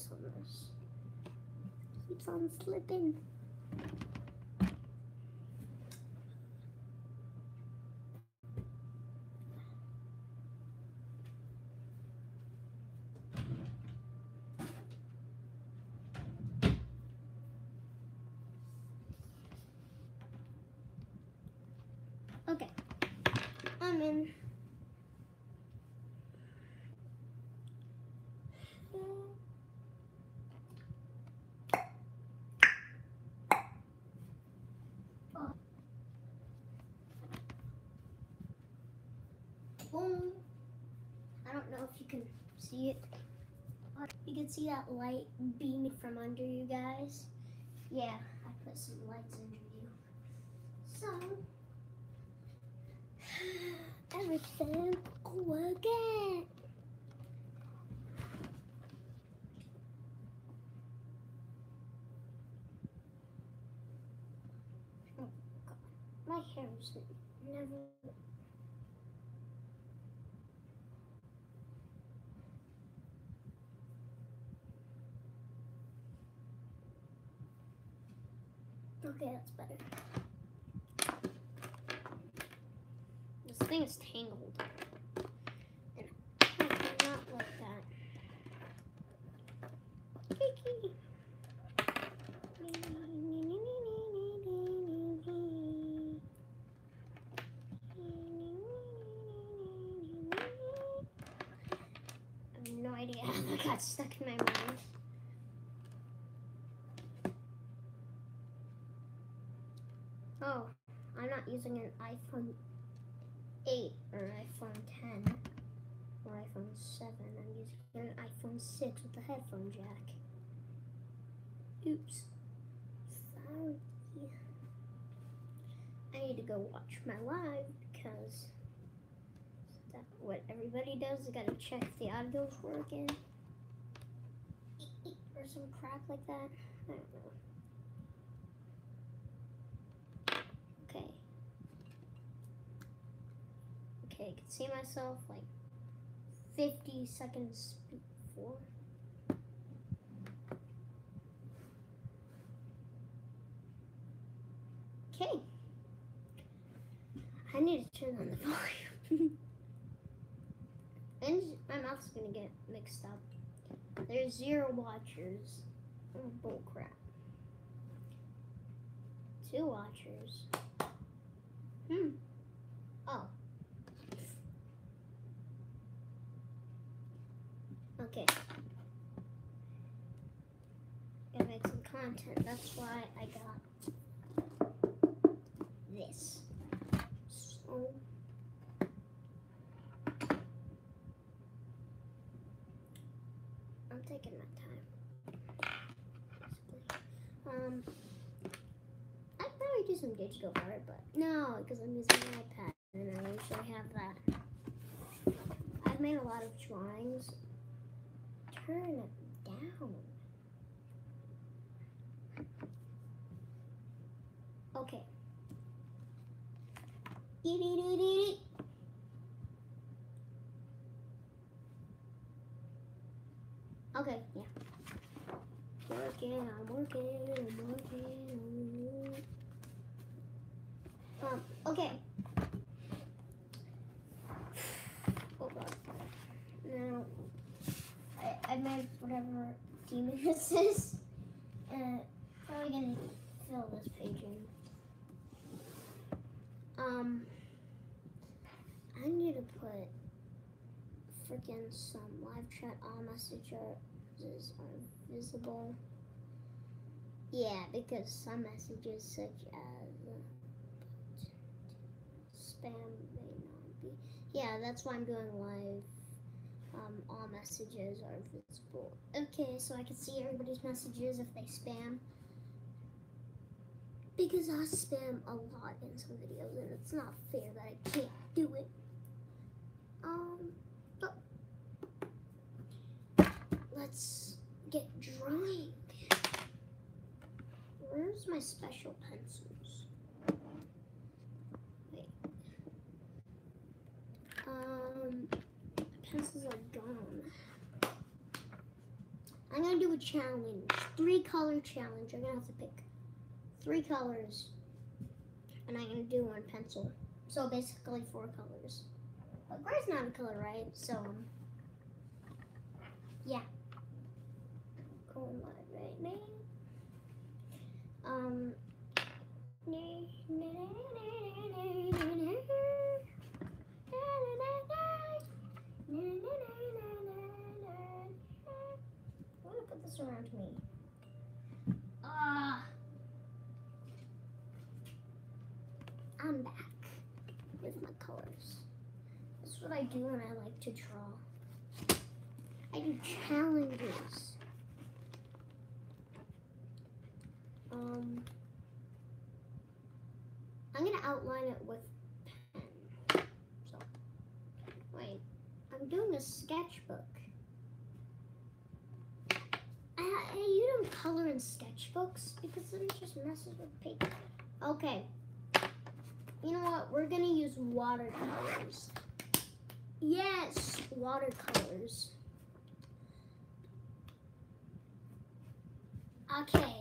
put on this. Keeps on slipping. Okay. I'm in. Boom. I don't know if you can see it. Uh, you can see that light beaming from under you guys. Yeah, I put some lights under you. So, everything working. Oh God, my hair is never. Okay, that's better. This thing is tangled. And I do not like that. Kiki. I have no idea how that got stuck in my mind. Oh, I'm not using an iPhone 8 or iPhone 10 or iPhone 7. I'm using an iPhone 6 with a headphone jack. Oops. Sorry. I need to go watch my live because that's what everybody does. They gotta check if the audio's working. Or some crap like that. I don't know. Okay. Okay, I can see myself like 50 seconds before. Okay. I need to turn on the volume. and my mouth's gonna get mixed up. There's zero watchers. Oh, bull crap. Two watchers. Hmm. Oh. Okay. Gotta make some content. That's why I got this. So. I'm taking my time. basically. Um. I could probably some digital art, but no, because I'm using an iPad and I usually have that. I've made a lot of drawings. Turn it down. Okay. Eat, eat, eat, eat, eat. Okay, yeah. Working, I'm working, I'm working. Um, okay. Oh god. Now, I, I made whatever is. And probably gonna fill this page in. Um, I need to put freaking some live chat all messages are visible. Yeah, because some messages such as uh, spam may not be. Yeah, that's why I'm doing live. Um, all messages are visible. Okay, so I can see everybody's messages if they spam. Because I spam a lot in some videos, and it's not fair that I can't do it. Um, but let's get drawing. Where's my special pencils? Wait. Um, pencils are gone. I'm gonna do a challenge. Three color challenge. I'm gonna have to pick three colors. And I'm gonna do one pencil. So basically four colors. But gray's not a color, right? So um, yeah. Cool right now. Um I'm gonna put this around me. Ah. I'm back with my colors. This is what I do when I like to draw. I do challenges. Um, I'm gonna outline it with pen. So, wait, I'm doing a sketchbook. I, you don't color in sketchbooks because then it just messes with paper. Okay. You know what? We're gonna use watercolors. Yes, watercolors. Okay,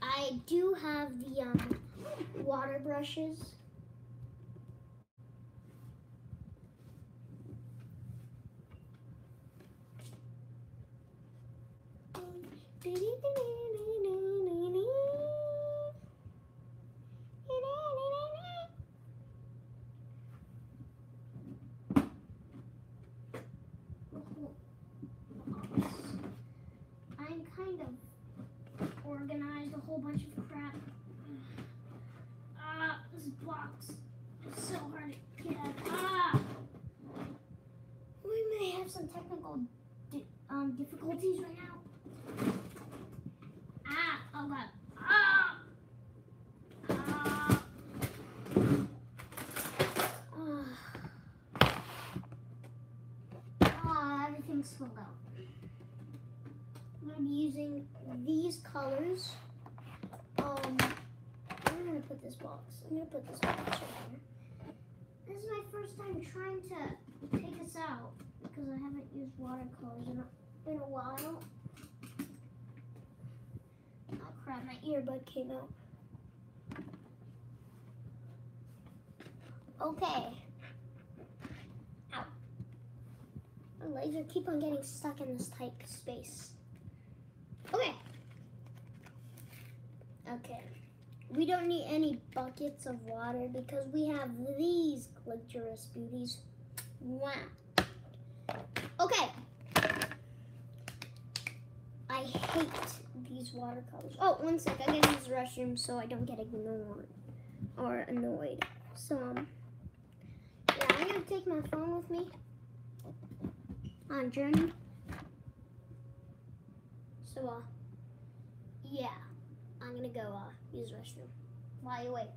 I do have the um, water brushes. I'm kind of organized a whole bunch of crap. Ah, this box is so hard to get at. Ah! We may have some technical di- um, difficulties right now. Ah! Oh god. Ah! Ah! Ah! Ah, everything's spilled out. I'm gonna be using these colors. Um, I'm gonna put this box. I'm gonna put this box right here. This is my first time trying to take this out because I haven't watercolors in a, while. Oh crap, my earbud came out. Okay. Ow. My are keep on getting stuck in this tight space. Okay. Okay. We don't need any buckets of water because we have these glitterous beauties. Wow. Okay. I hate these watercolors. Oh, one sec. I gotta use the restroom so I don't get ignored or annoyed. So, um, yeah, I'm gonna take my phone with me on journey. So, uh, yeah, I'm gonna go uh, use the restroom while you wait.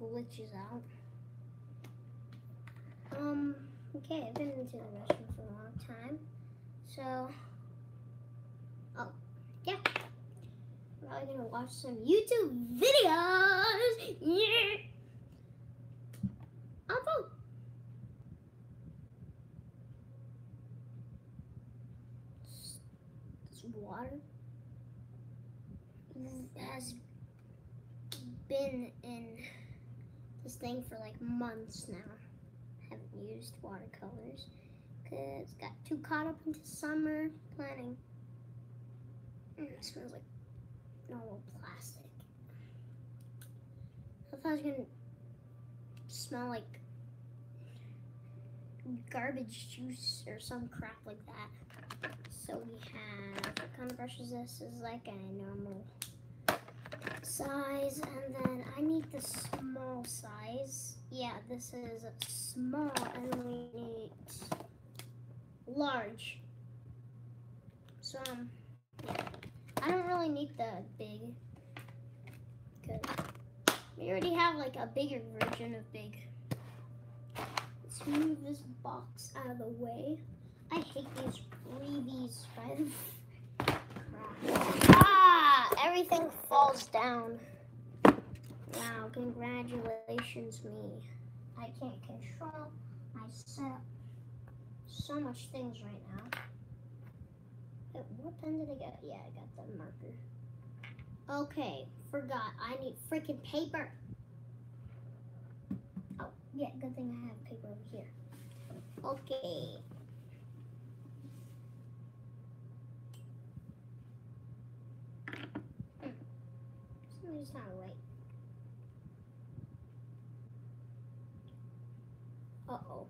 Glitches out. Um. Okay, I've been into the restroom for a long time. So. Oh, yeah. Probably gonna watch some YouTube videos. Yeah. I'll vote. This water has been in this thing for like months now. Haven't used watercolors because got too caught up into summer planning. Mm, it smells like normal plastic. I thought it was gonna smell like garbage juice or some crap like that. So we have what kind of brush is this? This is like a normal size and then I need the small size. Yeah, this is small and we need large. So um yeah. I don't really need the big because we already have like a bigger version of big. Let's move this box out of the way. I hate these freebies by the. Ah, everything falls down. Wow, congratulations me. I can't control my setup. So much things right now. Wait, what pen did I get? Yeah, I got the marker. Okay, forgot. I need freaking paper. Oh, yeah, good thing I have paper over here. Okay. Hmm. Something's not right. Uh-oh.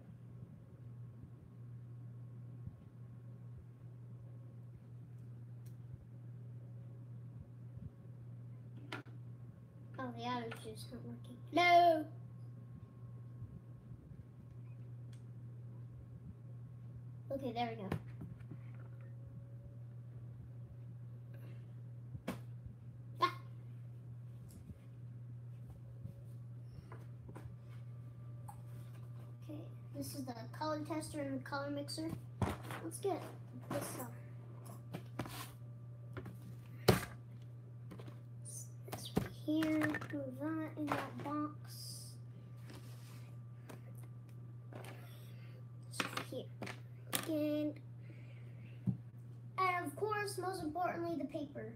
The outage is not working. No! Okay, there we go. Ah. Okay, this is the color tester and color mixer. Let's get this up. This right here, move that in that box. Here. And, and of course, most importantly, the paper.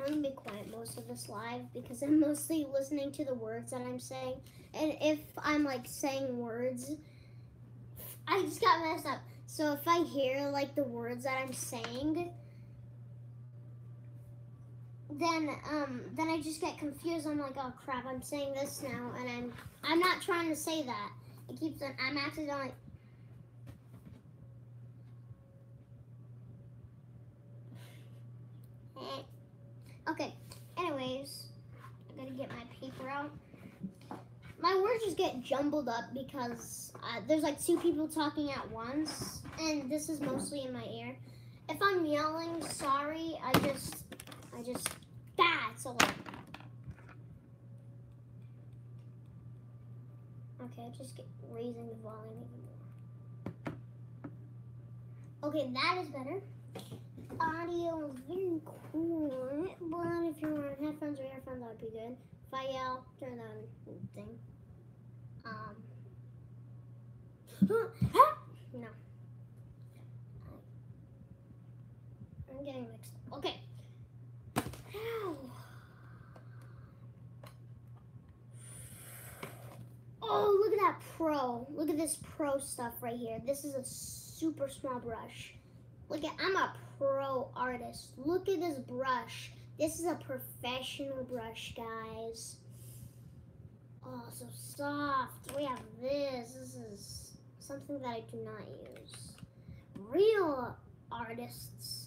I'm gonna be quiet most of this live because I'm mostly listening to the words that I'm saying. And if I'm like saying words, I just got messed up. So if I hear like the words that I'm saying, then um then I just get confused. I'm like, oh crap, I'm saying this now, and I'm I'm not trying to say that. It keeps on. I'm accidentally. Eh. Okay. Anyways, I gotta get my paper out. My words just get jumbled up because uh, there's like two people talking at once, and this is mostly in my ear. If I'm yelling, sorry. I just, I just, that's a lot. Okay, just get raising the volume even more. Okay, that is better. Audio is very cool, but if you're wearing headphones or earphones, that would be good. If I yell, turn on the thing. Um. no. I'm getting mixed. Okay. Ow. Oh, look at that pro. Look at this pro stuff right here. This is a super small brush. Look at, I'm a pro artist. Look at this brush. This is a professional brush, guys. Oh, so soft. We have this. This is something that I do not use. Real artists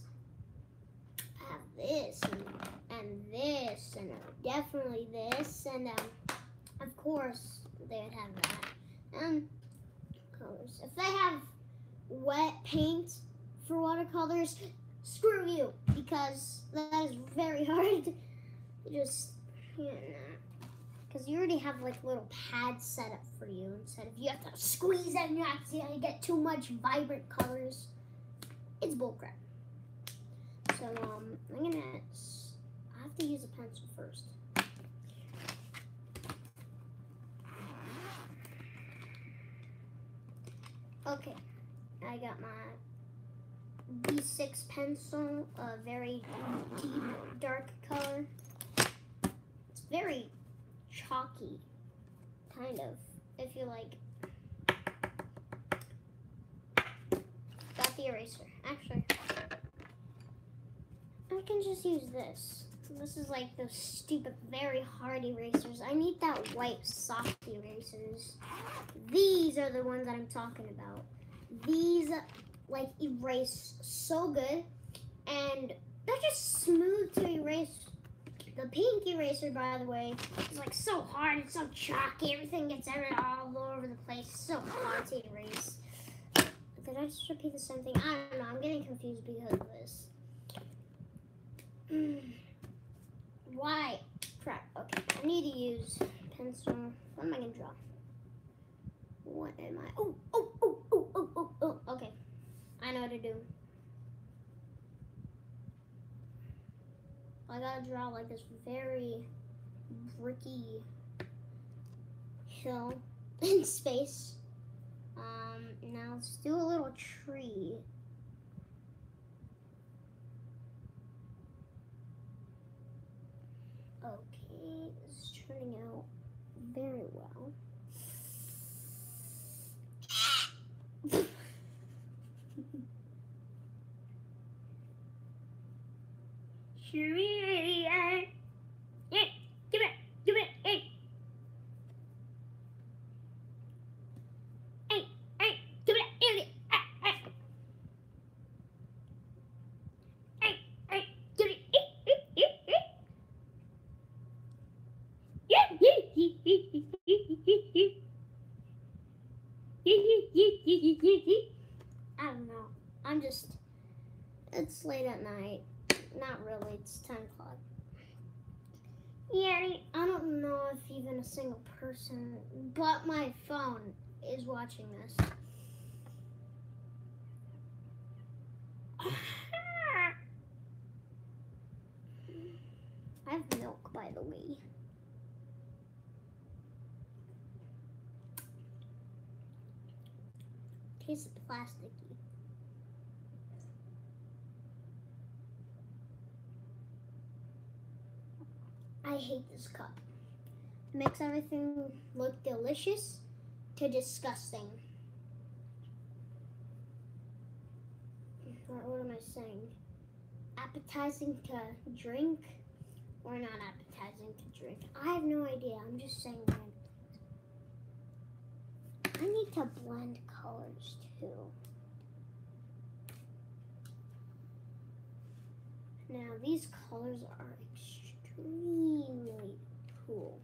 have this and, and this and uh, definitely this and um, of course they would have that and colors. If they have wet paint for watercolors, screw you because that is very hard. Just you know, because you already have like little pads set up for you instead of you have to squeeze and you accidentally get too much vibrant colors. It's bullcrap. So um, I'm gonna. I have to use a pencil first. Okay, I got my B6 pencil, a very deep, dark color. It's very chalky, kind of, if you like. Got the eraser. Actually, I can just use this. This is like those stupid, very hard erasers. I need that white soft erasers. These are the ones that I'm talking about. These like erase so good and they're just smooth to erase. The pink eraser, by the way, is like so hard. It's so chalky. Everything gets all over the place. So hard to erase. Did I just repeat the same thing? I don't know. I'm getting confused because of this. Mm. Why? Crap. Okay. I need to use pencil. What am I to draw? What am I? Oh, oh, oh, oh, oh, oh, oh. Okay. I know what to do. I gotta draw like this very bricky hill in space. Um, now let's do a little tree. Okay, it's turning out very well. Cheerio. Hey, give it, give it, hey. Hey, hey, give it, give it, ah, ah. Hey, hey, give it, eh, eh, eh, eh. Yeah, yeah, yeah, yeah, yeah, yeah, yeah. Yeah, yeah, yeah, yeah, yeah, yeah, yeah. I don't know. I'm just. It's late at night. Not really. It's 10 o'clock. Yeah, I don't know if even a single person but my phone is watching this. I have milk, by the way. Tastes plasticky. I hate this cup. Makes everything look delicious to disgusting. What am I saying? Appetizing to drink or not appetizing to drink? I have no idea. I'm just saying things. I need to blend colors too. Now these colors are extremely cool.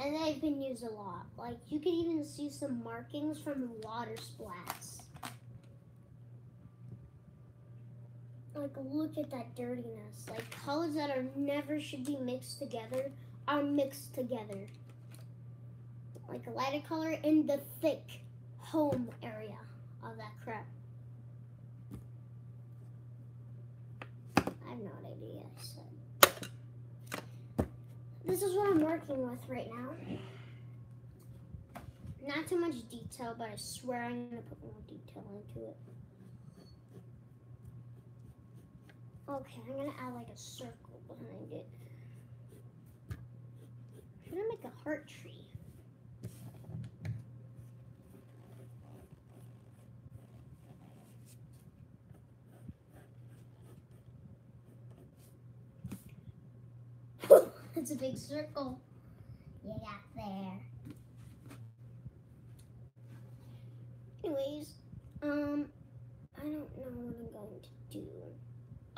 And they've been used a lot. Like you can even see some markings from water splats. Like look at that dirtiness. Like colors that are never should be mixed together are mixed together. Like a lighter color in the thick home area of that crap. I have no idea. I said. This is what I'm working with right now. Not too much detail, but I swear I'm gonna put more detail into it. Okay, I'm gonna add like a circle behind it. I'm gonna make a heart tree. It's a big circle. You got there. Anyways, um, I don't know what I'm going to do.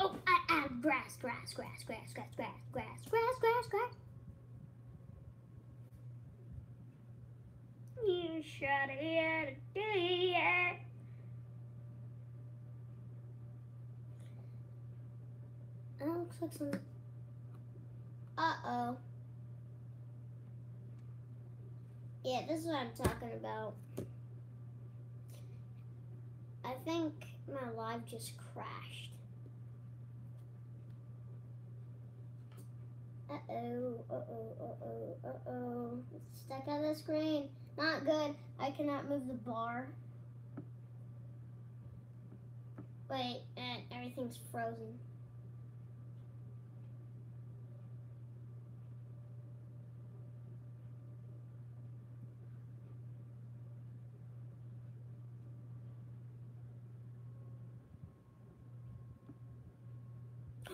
Oh, I add grass, grass, grass, grass, grass, grass, grass, grass, grass, grass. You shot it at That looks like some. Uh oh. Yeah, this is what I'm talking about. I think my live just crashed. Uh oh, uh oh, uh oh, uh oh. It's stuck on the screen. Not good. I cannot move the bar. Wait, and everything's frozen.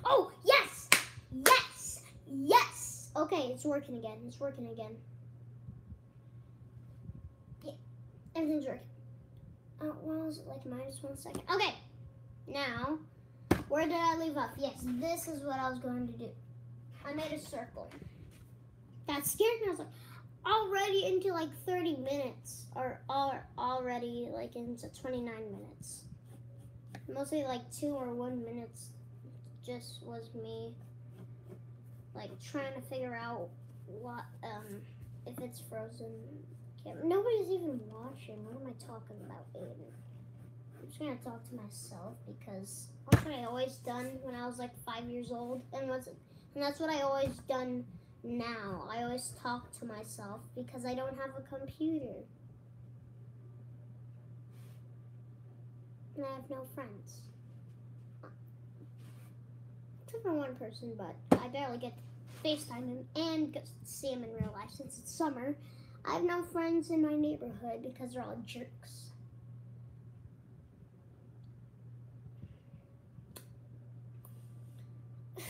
Oh, yes! Yes! Yes! Okay, it's working again. It's working again. Yeah, everything's working. Uh, well, was it like minus one second? Okay, now, where did I leave off? Yes, this is what I was going to do. I made a circle. That scared me. I was like, already into like 30 minutes, or, or already like into 29 minutes. Mostly like two or one minutes just was me like trying to figure out what um if it's frozen. Nobody's even watching. What am I talking about, Aiden? I'm just gonna talk to myself because that's what I always done when I was like five years old, and was and that's what I always done now. I always talk to myself because I don't have a computer. And I have no friends except for one person, but I barely get to FaceTime him and get to see him in real life since it's summer. I have no friends in my neighborhood because they're all jerks.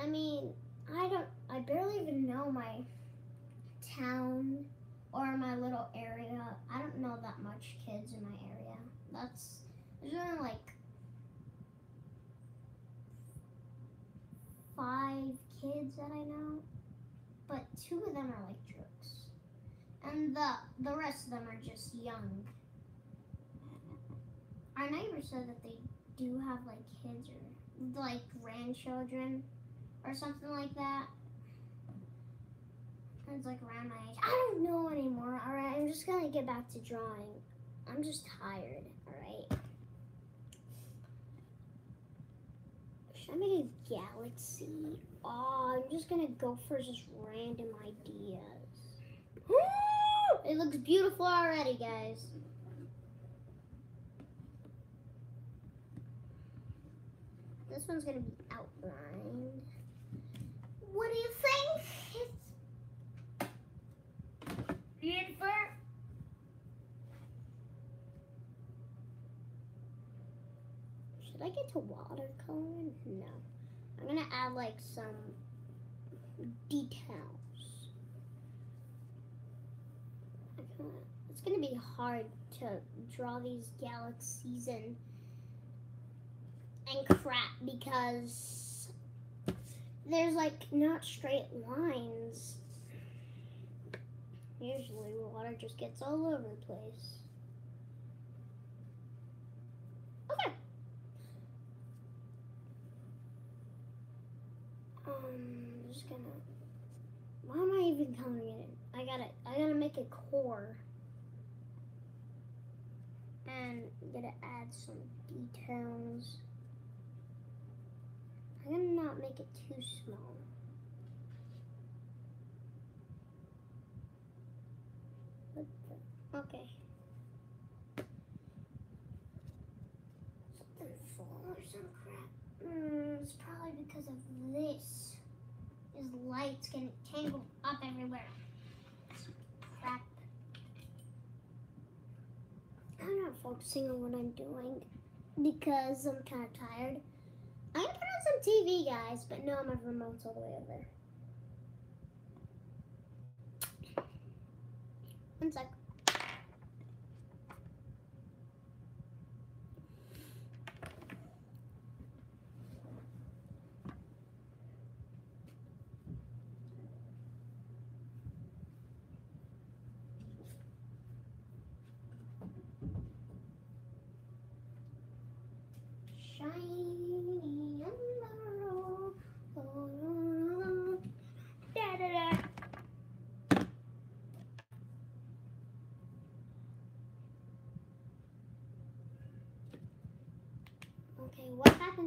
I mean, I don't, I barely even know my town or my little area. I don't know that much kids in my area. That's, there's only like five kids that I know, but two of them are like jerks, and the the rest of them are just young. Our neighbor said that they do have like kids or like grandchildren or something like that. It's like around my age. I don't know anymore. All right, I'm just gonna get back to drawing. I'm just tired. All right. Should I make a galaxy? Oh, I'm just gonna go for just random ideas. it looks beautiful already, guys. This one's gonna be outlined. What do you think? It's beautiful. Should I get to watercolor? No. I'm gonna add like some details. It's gonna be hard to draw these galaxies and and crap because there's like not straight lines. Usually water just gets all over the place. Okay. I'm just gonna. Why am I even coloring it in? I gotta. I gotta make a core. And gonna add some details. I'm gonna not make it too small. Okay. Something full or some crap. Mm, it's probably because of this. Lights getting tangled up everywhere. Crap. I'm not focusing on what I'm doing because I'm kind of tired. I'm gonna put on some TV, guys, but no, my remote's all the way over. One sec.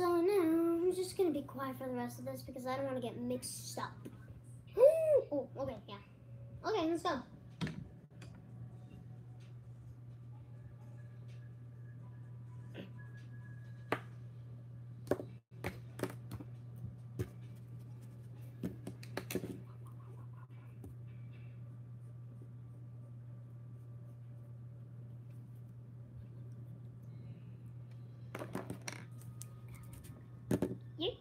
So now I'm just gonna be quiet for the rest of this because I don't want to get mixed up. oh, okay, yeah. Okay, let's go. You.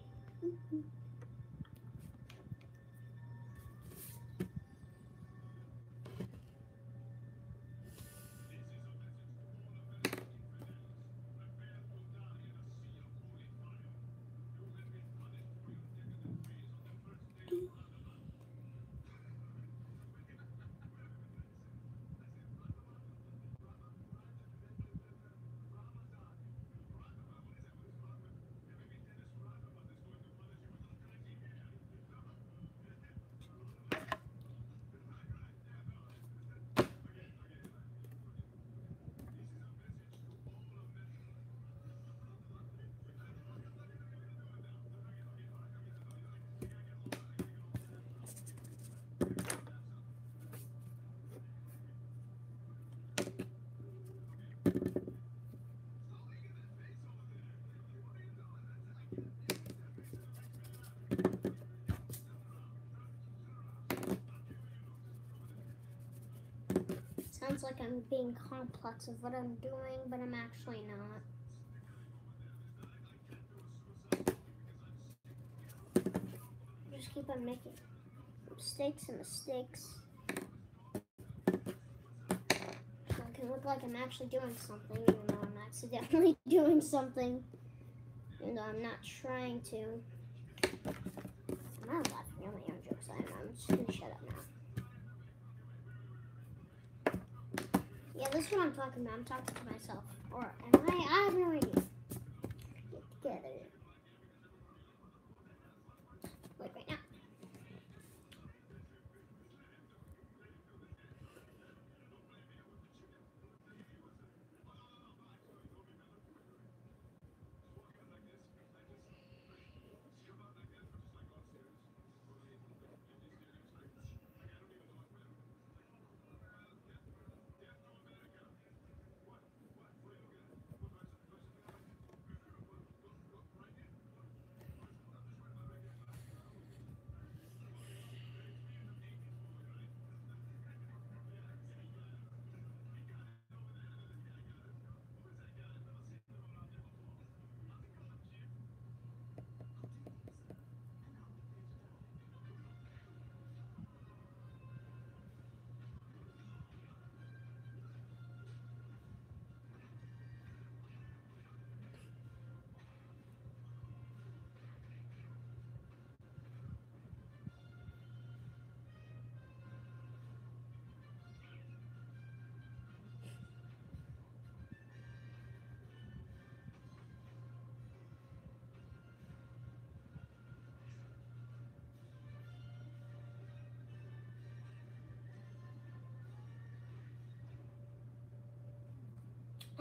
Sounds like I'm being complex of what I'm doing, but I'm actually not. Just keep on making mistakes and mistakes. So it can look like I'm actually doing something, even though I'm accidentally doing something. Even though I'm not trying to. I'm not laughing at my own jokes. I'm, I'm just gonna shut up now. This what I'm talking about. I'm talking to myself. Or am I? I have no idea.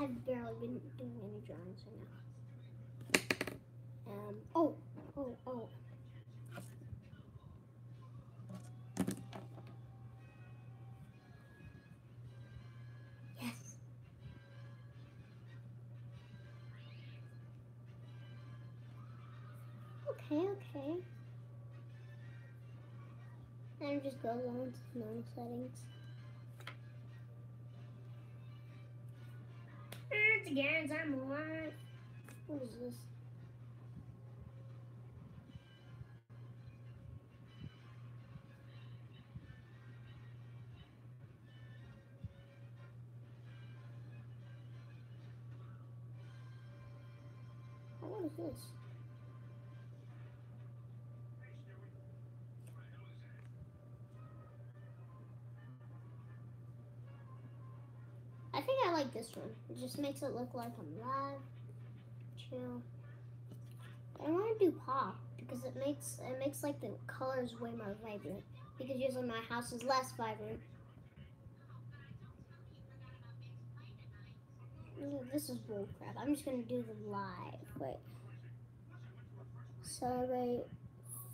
I've barely been doing any drawings right now. Um, oh, oh, oh. Yes. Okay, okay. And just goes on to known settings. It's again, I'm alive. What is this? Like this one. It just makes it look like I'm live. Chill. I want to do pop because it makes it makes like the colors way more vibrant. Because usually my house is less vibrant. This is bullcrap. I'm just gonna do the live. Wait. Celebrate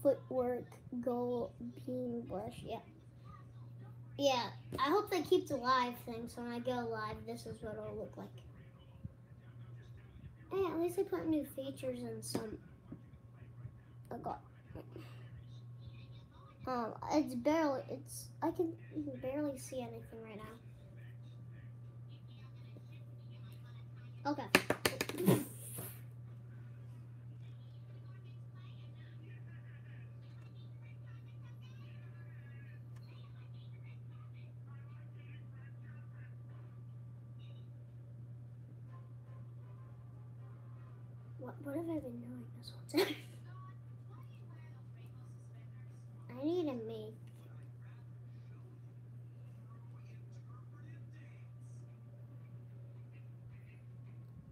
footwork goal bean brush. Yeah. Yeah. I hope they keep the live thing so when I go live this is what it'll look like. Hey, at least they put new features and some I got um it's barely it's I can barely see anything right now. Okay. What have I been doing this whole time? I need to make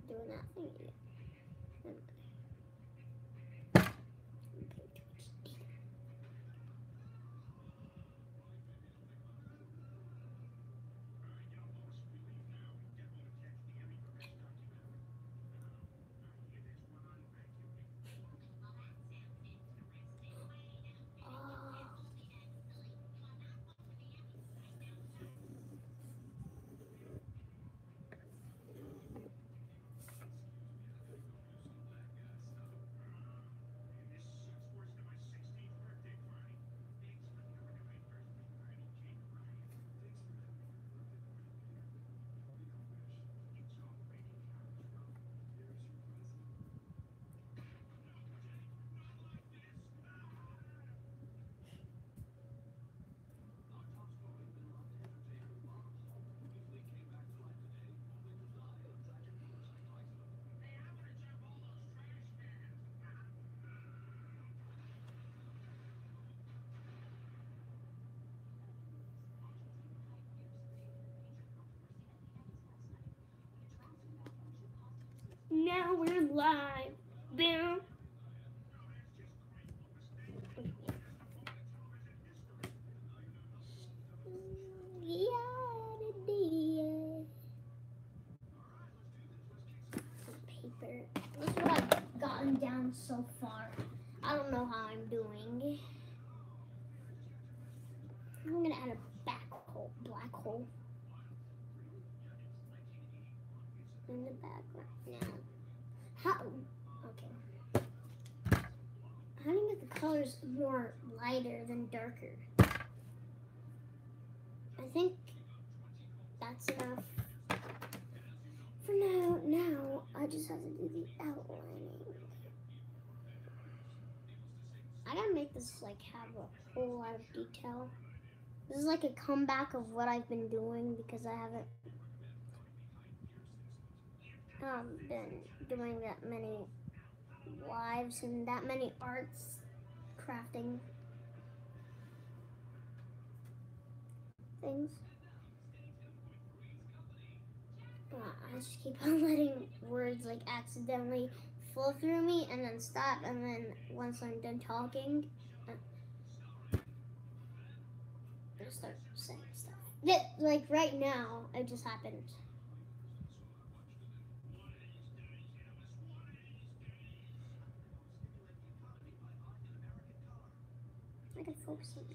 doing that thing again. Oh. Now we're live. Boom. Paper. This is what I've gotten down so far. I don't know how I'm doing. I'm gonna add a back hole, black hole in the background now. How? Okay. How do you get the colors more lighter than darker? I think that's enough. For now, now I just have to do the outlining. I gotta make this like have a whole lot of detail. This is like a comeback of what I've been doing because I haven't um, been doing that many lives and that many arts crafting things. But I just keep on letting words like accidentally flow through me and then stop, and then once I'm done talking, uh, I start saying stuff. That, like right now, it just happened. I can focus on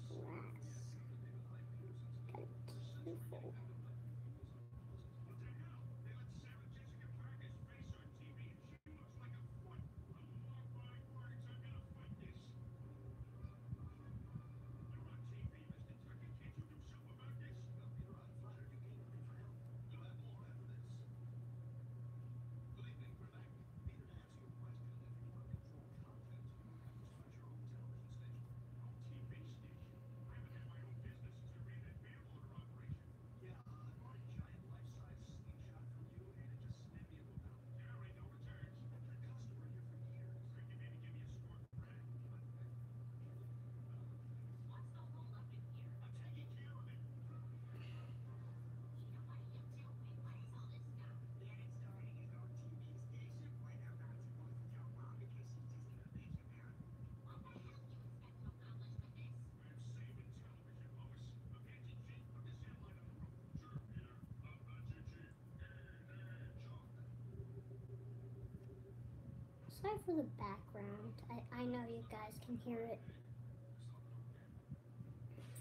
Sorry for the background. I, I know you guys can hear it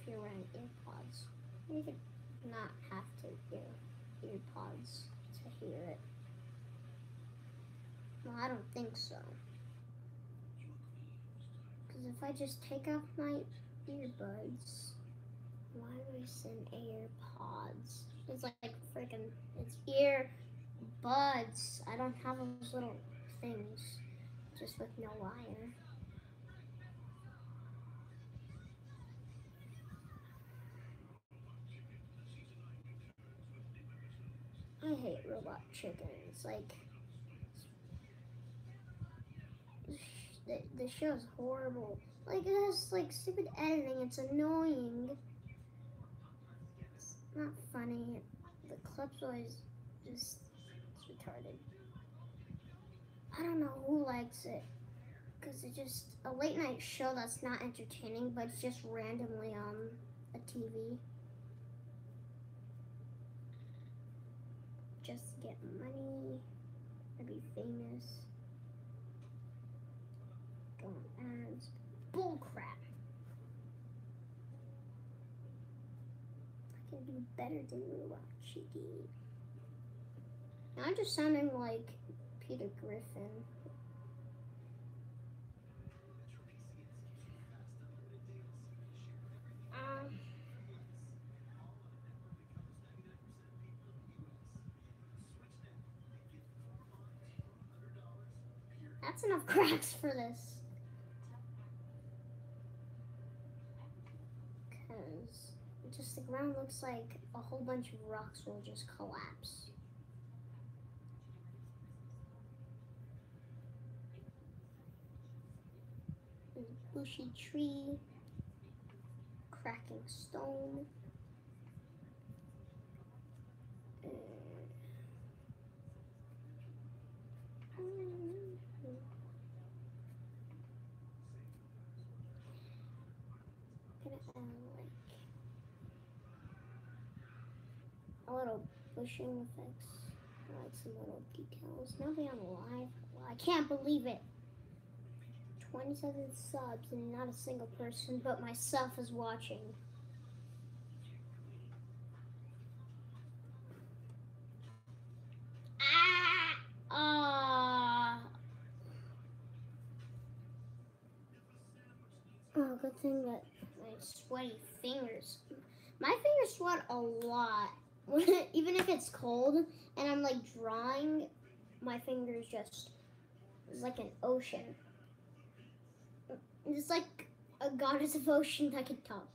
if you're wearing earpods. You could not have to ear earpods to hear it. Well, I don't think so. Because if I just take off my earbuds, why do I send AirPods? It's like, freaking, it's ear buds. I don't have those little things, just with no wire. I hate robot chickens. Like, the, the show's horrible. Like, it has, like, stupid editing. It's annoying. It's not funny. The clip's always just retarded. I don't know who likes it. Because it's just a late night show that's not entertaining, but it's just randomly on a TV. Just get money, or be famous. Go on ads. Bullcrap. I can do better than Chicky. Now I'm just sounding like Peter Griffin. Um, that's enough cracks for this. Because just the ground looks like a whole bunch of rocks will just collapse. Bushy tree, cracking stone. A little bushing effects, like some little details. Nothing on the live. I can't believe it. 27 subs and not a single person but myself is watching. Ah! Uh, oh, good thing that my sweaty fingers. My fingers sweat a lot. Even if it's cold and I'm like drawing, my fingers just, it's like an ocean. It's like a goddess of ocean that can talk.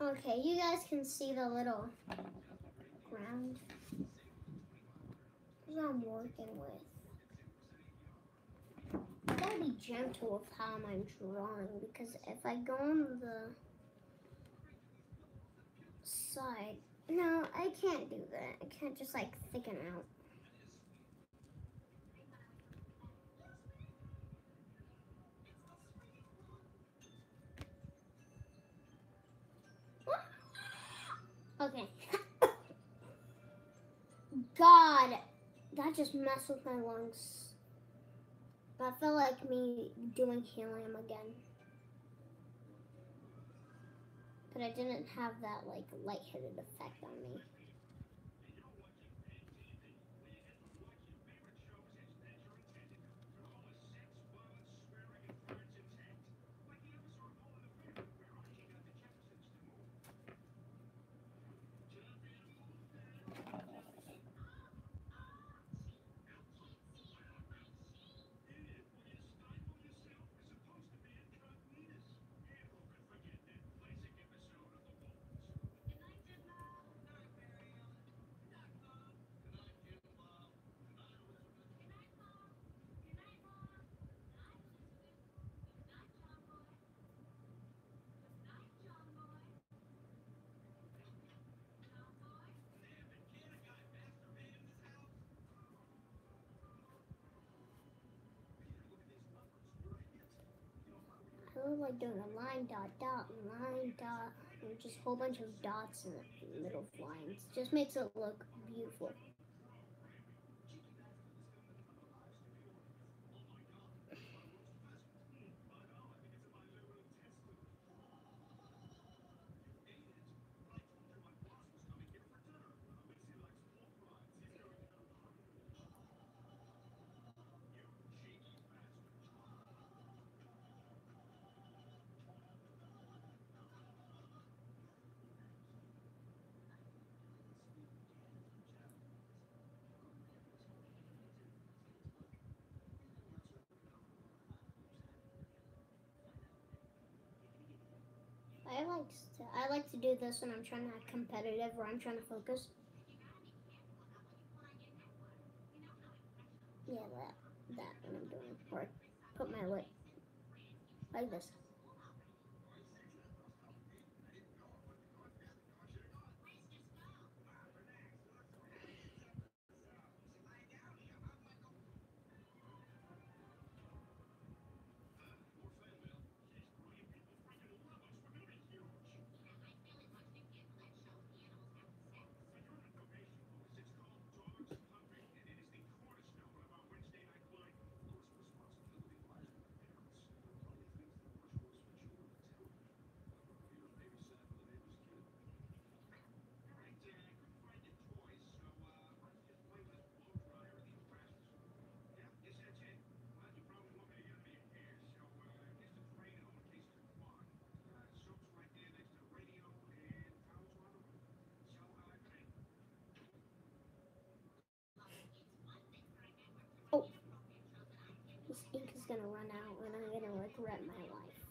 Okay, you guys can see the little ground. I'm working with gotta be gentle with how I'm drawing because if I go on the side, no, I can't do that. I can't just like thicken out. Okay. God, that just messed with my lungs. That felt like me doing helium again. But I didn't have that like lightheaded effect on me. Like doing a line dot dot line dot and just a whole bunch of dots in the middle of lines. Just makes it look beautiful. I like to I like to do this when I'm trying to act competitive or I'm trying to focus. Yeah, that that when I'm doing or put my lip like this. This ink is gonna run out and I'm gonna regret my life.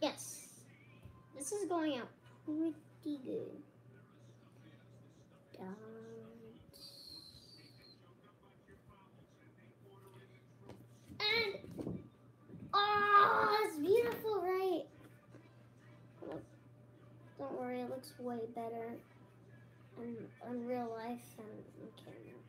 Yes. This is going out pretty good. Dot. And oh, it's beautiful, right? Look, don't worry, it looks way better in, in real life than in camera.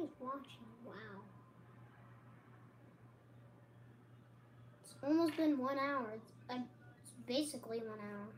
Nobody's watching. Wow. It's almost been one hour. It's, uh, it's basically one hour.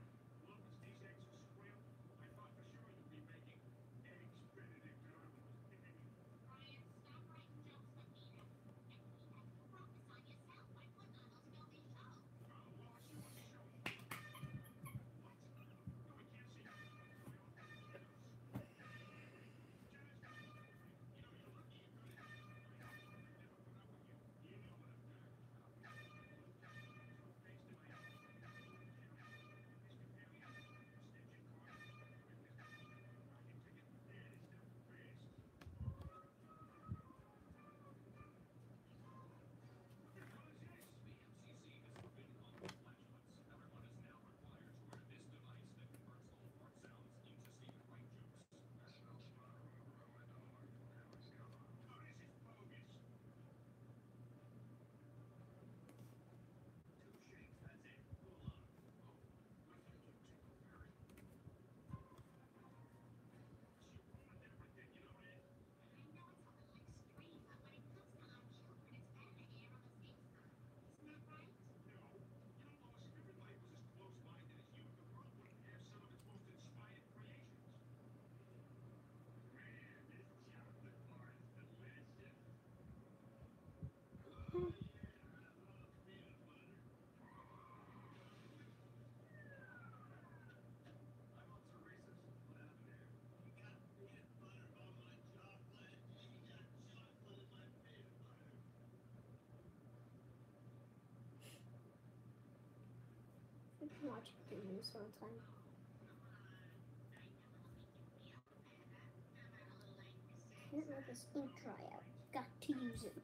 I can watch the news sometime. Can't let this ink dry out. Got to use it.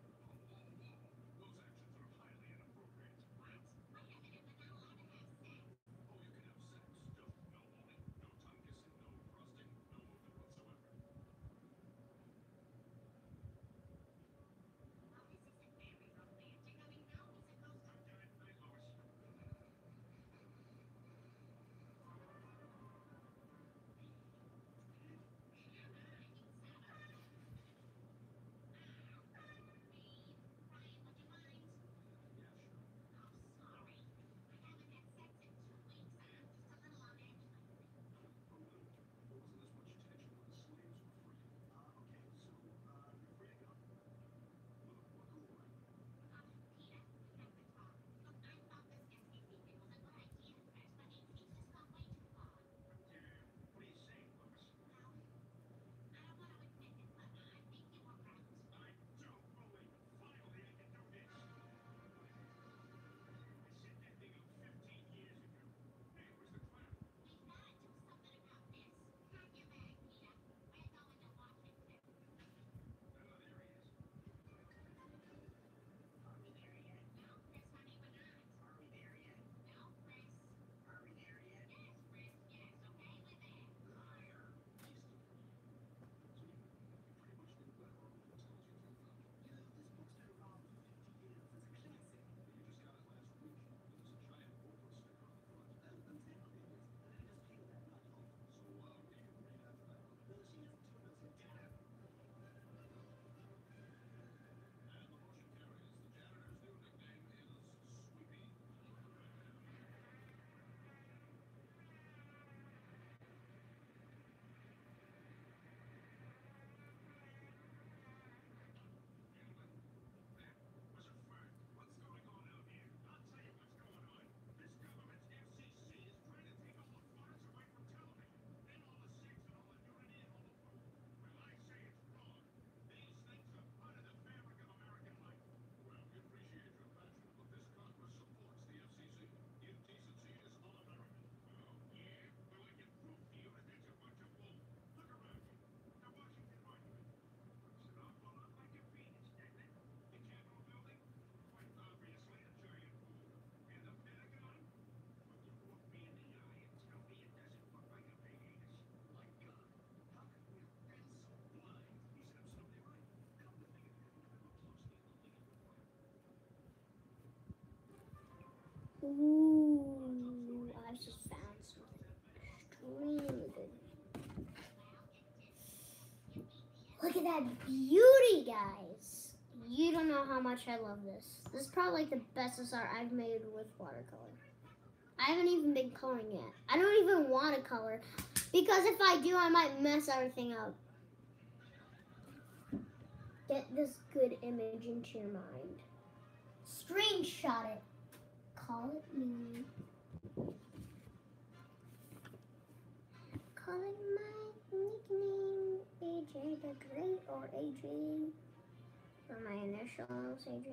Ooh, I just found something extremely good. Look at that beauty, guys. You don't know how much I love this. This is probably like the best art I've made with watercolor. I haven't even been coloring yet. I don't even want to color because if I do, I might mess everything up. Get this good image into your mind. Screenshot it. Call it me. Call it my nickname, AJ the Great or AJ. Or my initials, AJ.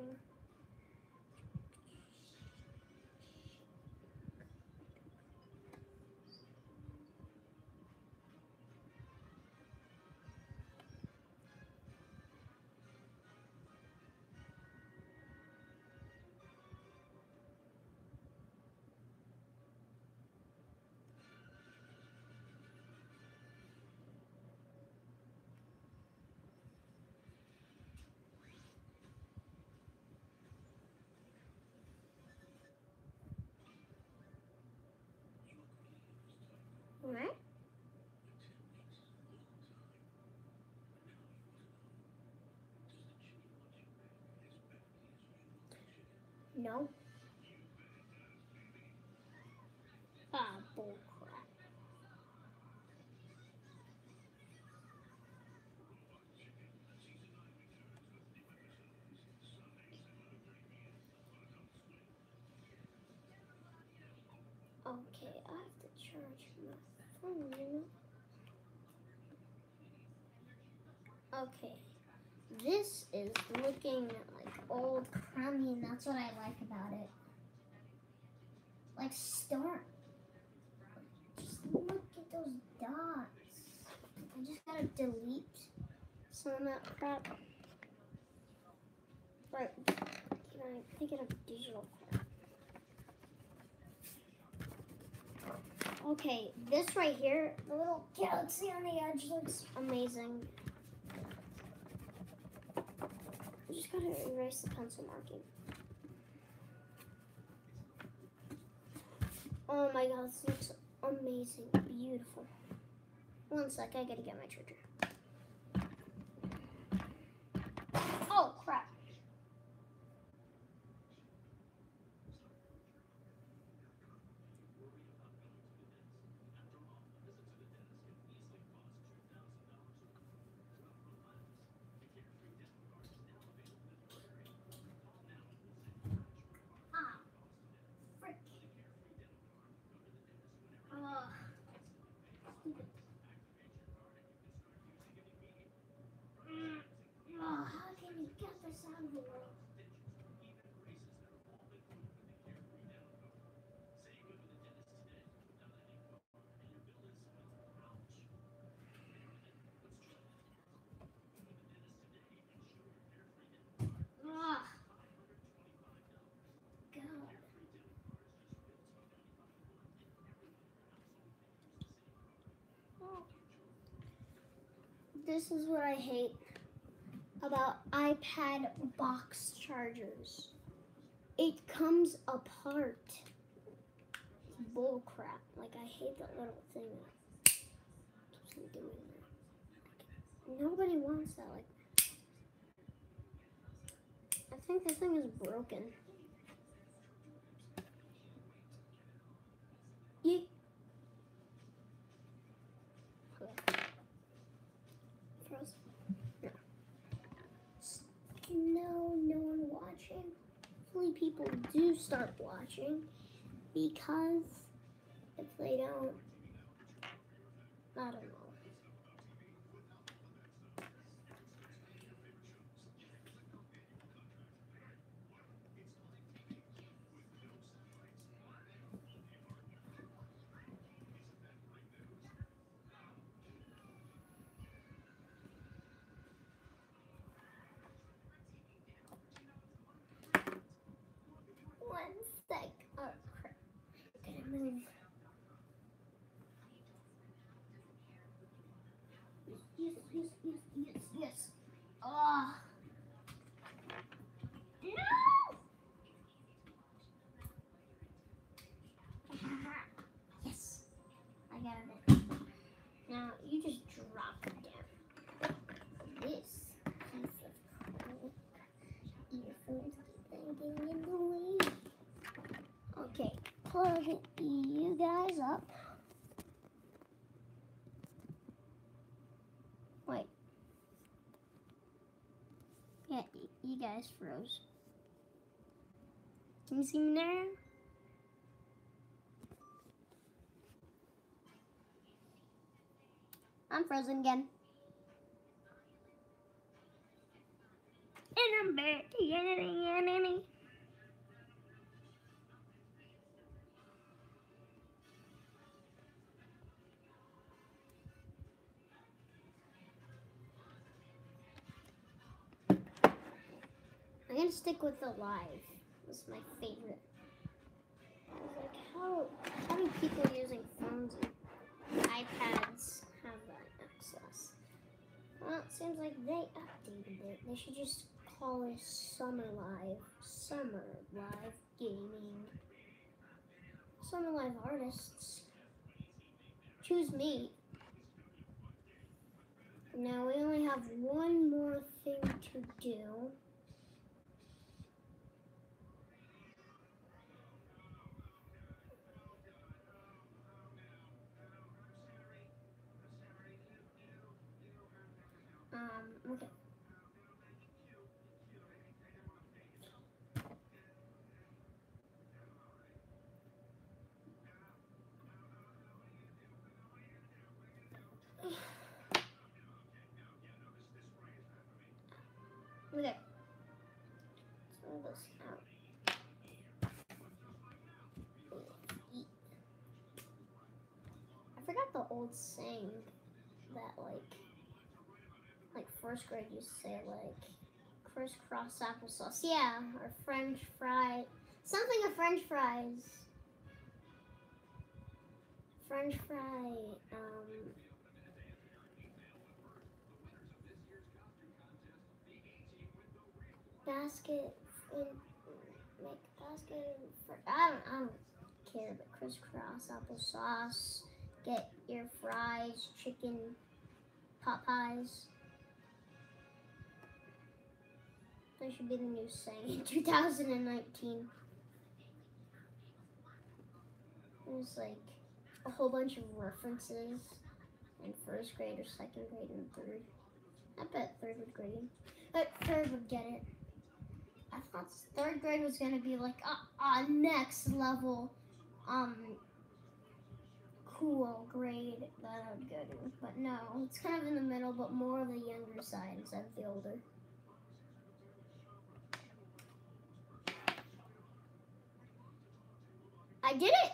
No. Ah, bullcrap. Okay, I have to charge my phone. Okay, this is looking like old crummy, and that's what I like about it. Like start. Just look at those dots. I just gotta delete some of that crap. Right. Can I think of digital crap? Okay, this right here, the little galaxy on the edge looks amazing. I just gotta erase the pencil marking. Oh my god, this looks amazing, beautiful. One sec, I gotta get my charger. Oh crap. Ah, frick. Ugh. Mm, ugh, how can you get this is what I hate about iPad box chargers. It comes apart. Bull crap. Like I hate that little thing. Nobody wants that like I think this thing is broken. Yeet. Okay. Froze. No. S- No, no one watching. Hopefully people do start watching because if they don't, I don't know. One sec. Oh crap. I'm gonna move. Yeah, guys froze. Can you see me now? I'm frozen again. And I'm back stick with the live. It's my favorite. I was like, how how do people using phones and iPads have that access? Well, it seems like they updated it. They should just call it Summer Live. Summer Live Gaming. Summer Live Artists. Choose me. Now we only have one more thing to do. Um, okay. This out. I forgot the old saying that like first grade used to say like crisscross applesauce. Yeah, or French fry something of French fries. French fry, um basket make basket for I don't I don't care but crisscross applesauce. Get your fries, chicken pot pies. That should be the new saying in 2019. There's like a whole bunch of references in first grade or second grade and third. I bet third would grade. But third would get it. I thought third grade was gonna be like a, a next level, um, cool grade that I would go to. But no, it's kind of in the middle, but more of the younger side instead of the older. I did it.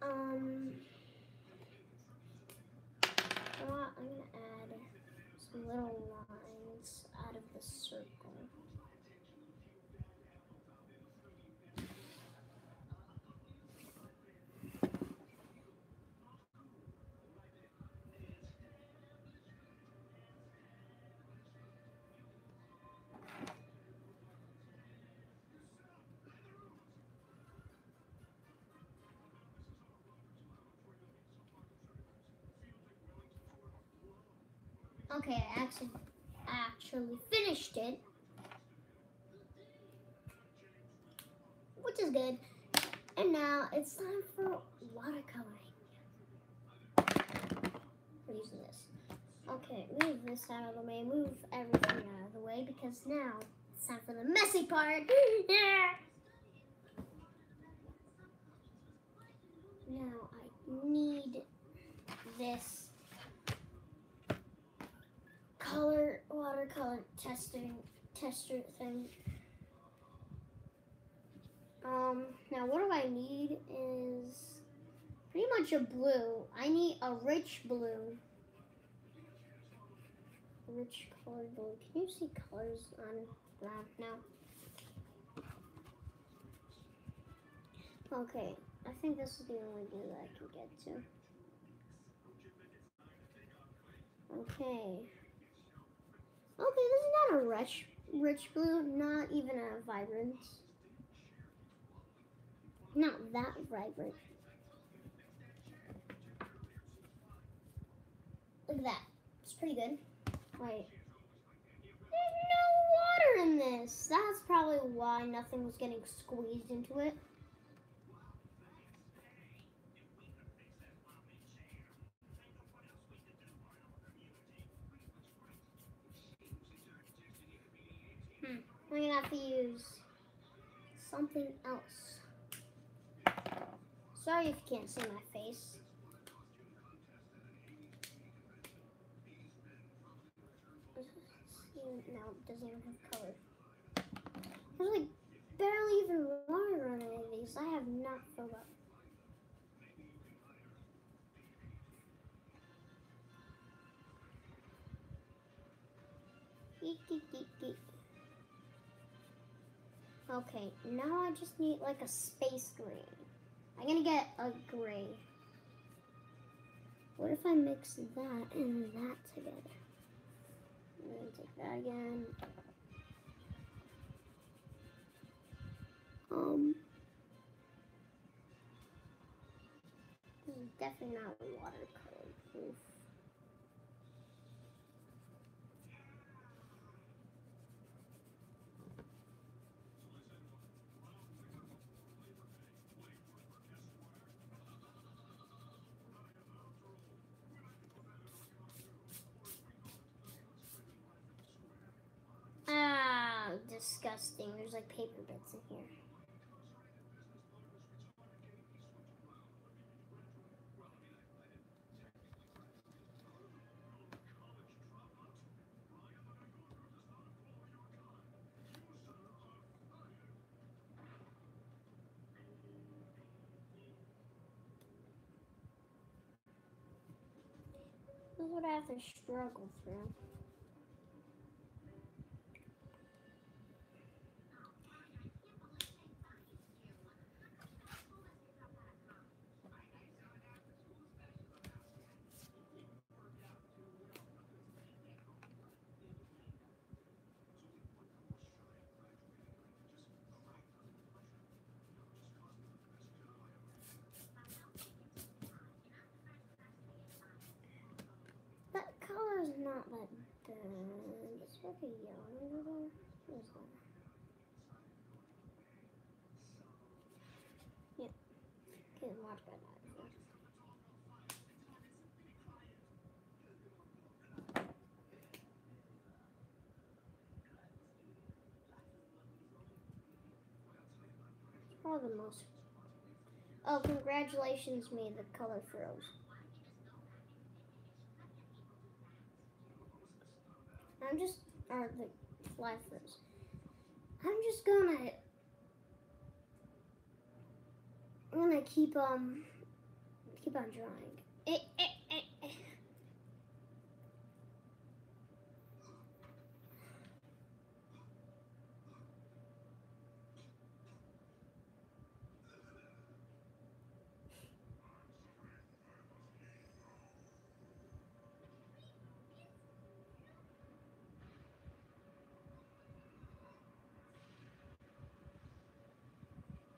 Um? I'm gonna add some little lines out of the circle. Actually actually finished it. Which is good. And now it's time for watercoloring. We're using this. Okay, move this out of the way, move everything out of the way because now it's time for the messy part. yeah. Now I need this color watercolor testing tester thing. Um, now what do I need is pretty much a blue. I need a rich blue. Rich colored blue. Can you see colors on that now? Okay, I think this is the only blue that I can get to. Okay. Okay, this is not a rich, rich blue, not even a vibrant. Not that vibrant. Look at that. It's pretty good. Wait. There's no water in this. That's probably why nothing was getting squeezed into it. I'm gonna have to use something else. Sorry if you can't see my face. No, it doesn't even have color. There's like barely even water on any of these. I have not filled up. Eek, eek, eek. Okay, now I just need like a space gray. I'm gonna get a gray. What if I mix that and that together? I'm gonna take that again. Um, this is definitely not watercolor proof. Ah, disgusting. There's like paper bits in here. This is what I have to struggle through. That color is not that bad. It's like a yellow over there. What is that? Yep. Okay, much better. Probably the most. Oh, congratulations, me. The color froze. I'm just, or the fly. I'm just gonna, I'm gonna keep um, keep on drawing. Eh, eh, eh, eh.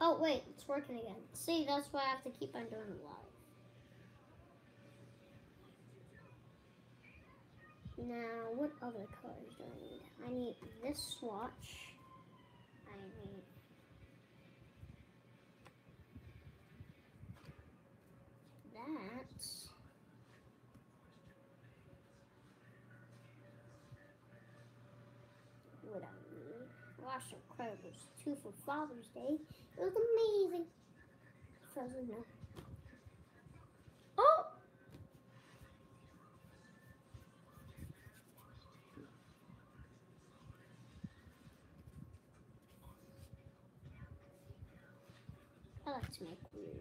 Oh wait, it's working again. See, that's why I have to keep on doing it live. Now, what other colors do I need? I need this swatch. I need that. What I need. Wash Incredibles 2 for Father's Day. It was amazing. Frozen no. Oh! I like to make weird.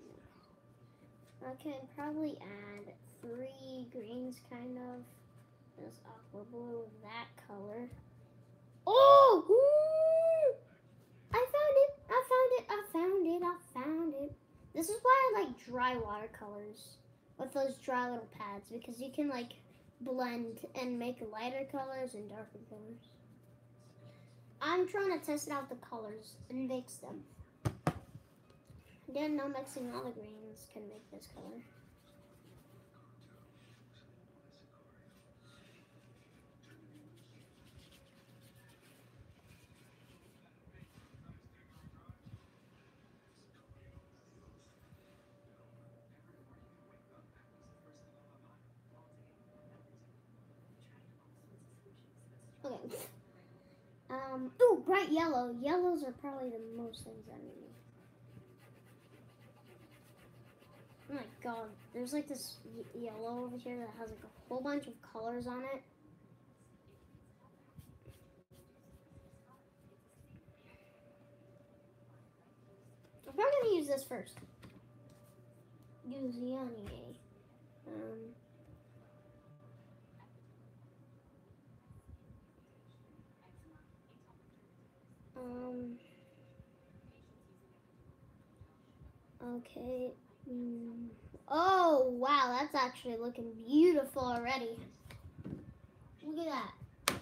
I can probably add three greens, kind of. This aqua blue that color. Oh! Ooh! I found it! I found it! I found it! I found it! This is why I like dry watercolors with those dry little pads because you can like blend and make lighter colors and darker colors. I'm trying to test out the colors and mix them. Didn't know mixing all the greens can make this color. Okay. Um. Um, ooh, bright yellow. Yellows are probably the most things I need. Oh my god, there's like this yellow over here that has like a whole bunch of colors on it. I'm probably gonna use this first. Use Yanni. Um. Um. Okay. Mm. Oh wow, that's actually looking beautiful already. Look at that.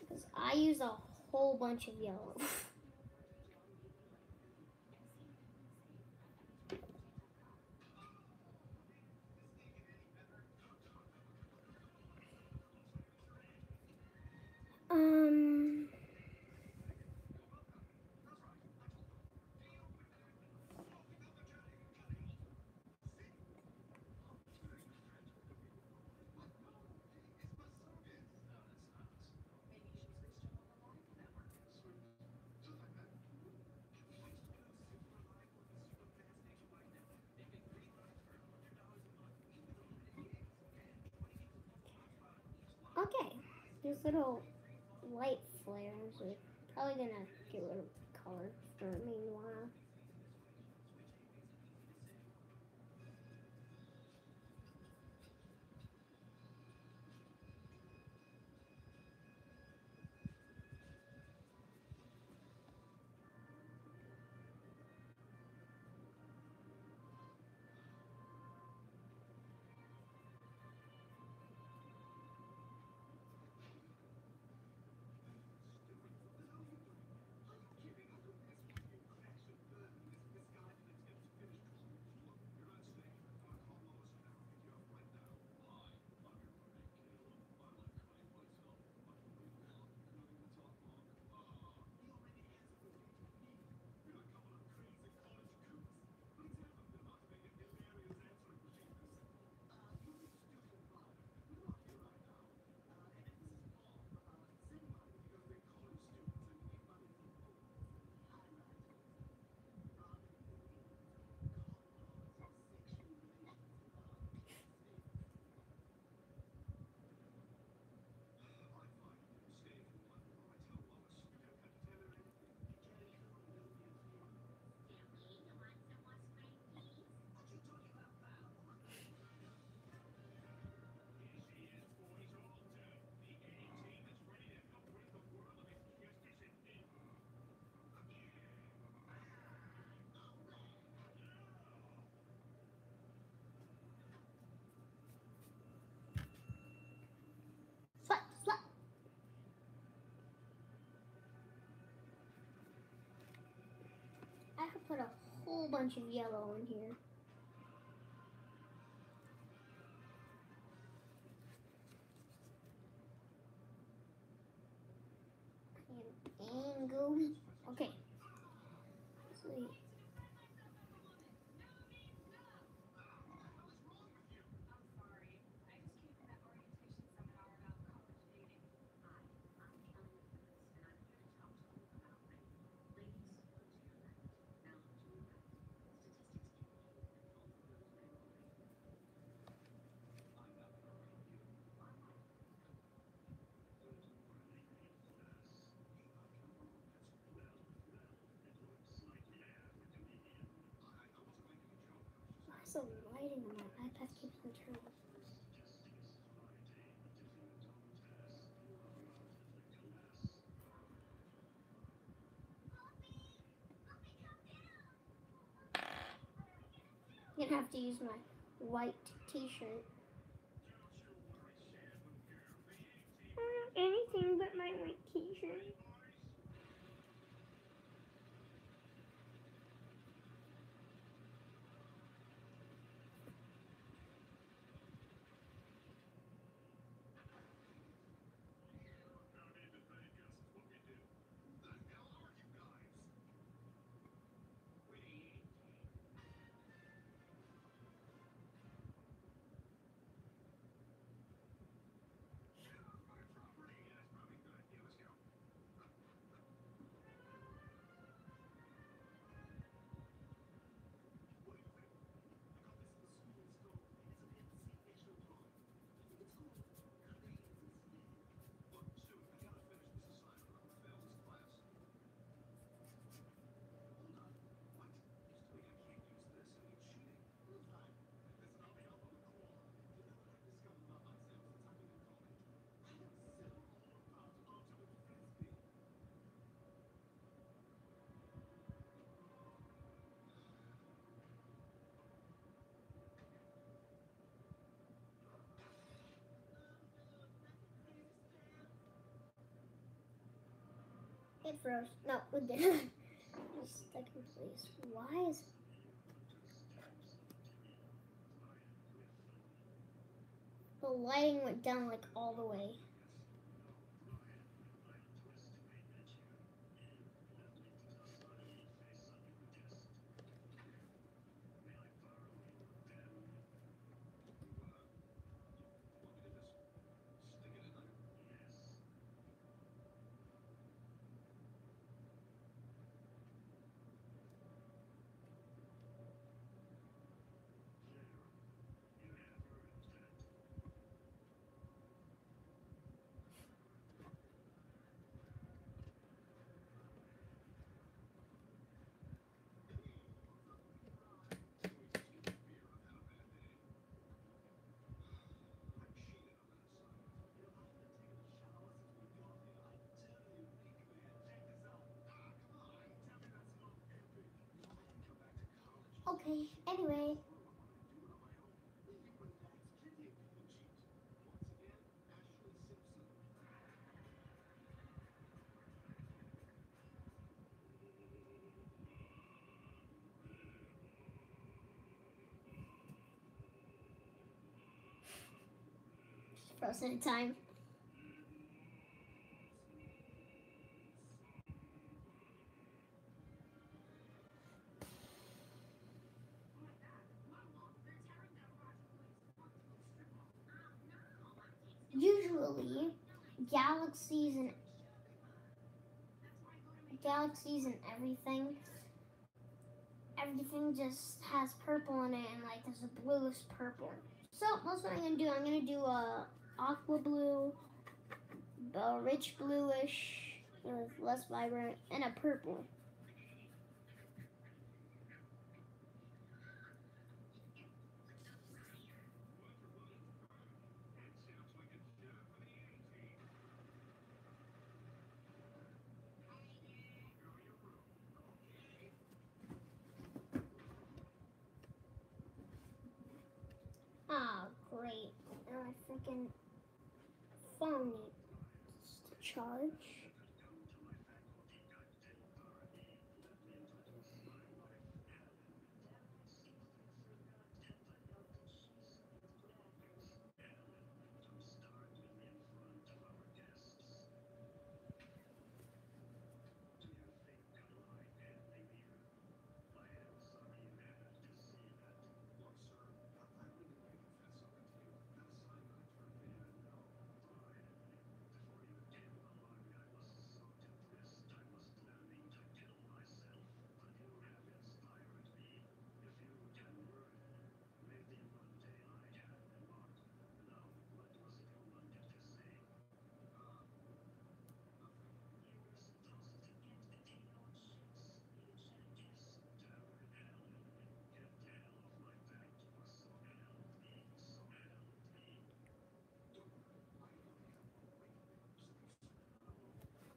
Because I use a whole bunch of yellow. um. Okay, these little light flares are probably gonna get rid of color for meanwhile. Put a whole bunch of yellow in here. And. Okay. On my iPad keeps turning? I'm gonna have to use my white t-shirt. It froze. No, it didn't. In place. Why is the lighting went down like all the way? Okay, anyway. Frozen time. Galaxies and galaxies and everything, everything just has purple in it, and like there's a bluish purple. So that's what I'm gonna do. I'm gonna do a aqua blue, a rich bluish, less vibrant, and a purple. Ah, great. Now my freaking phone needs to charge.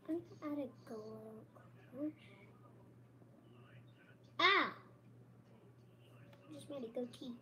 I'm. Ah! Just made a goatee.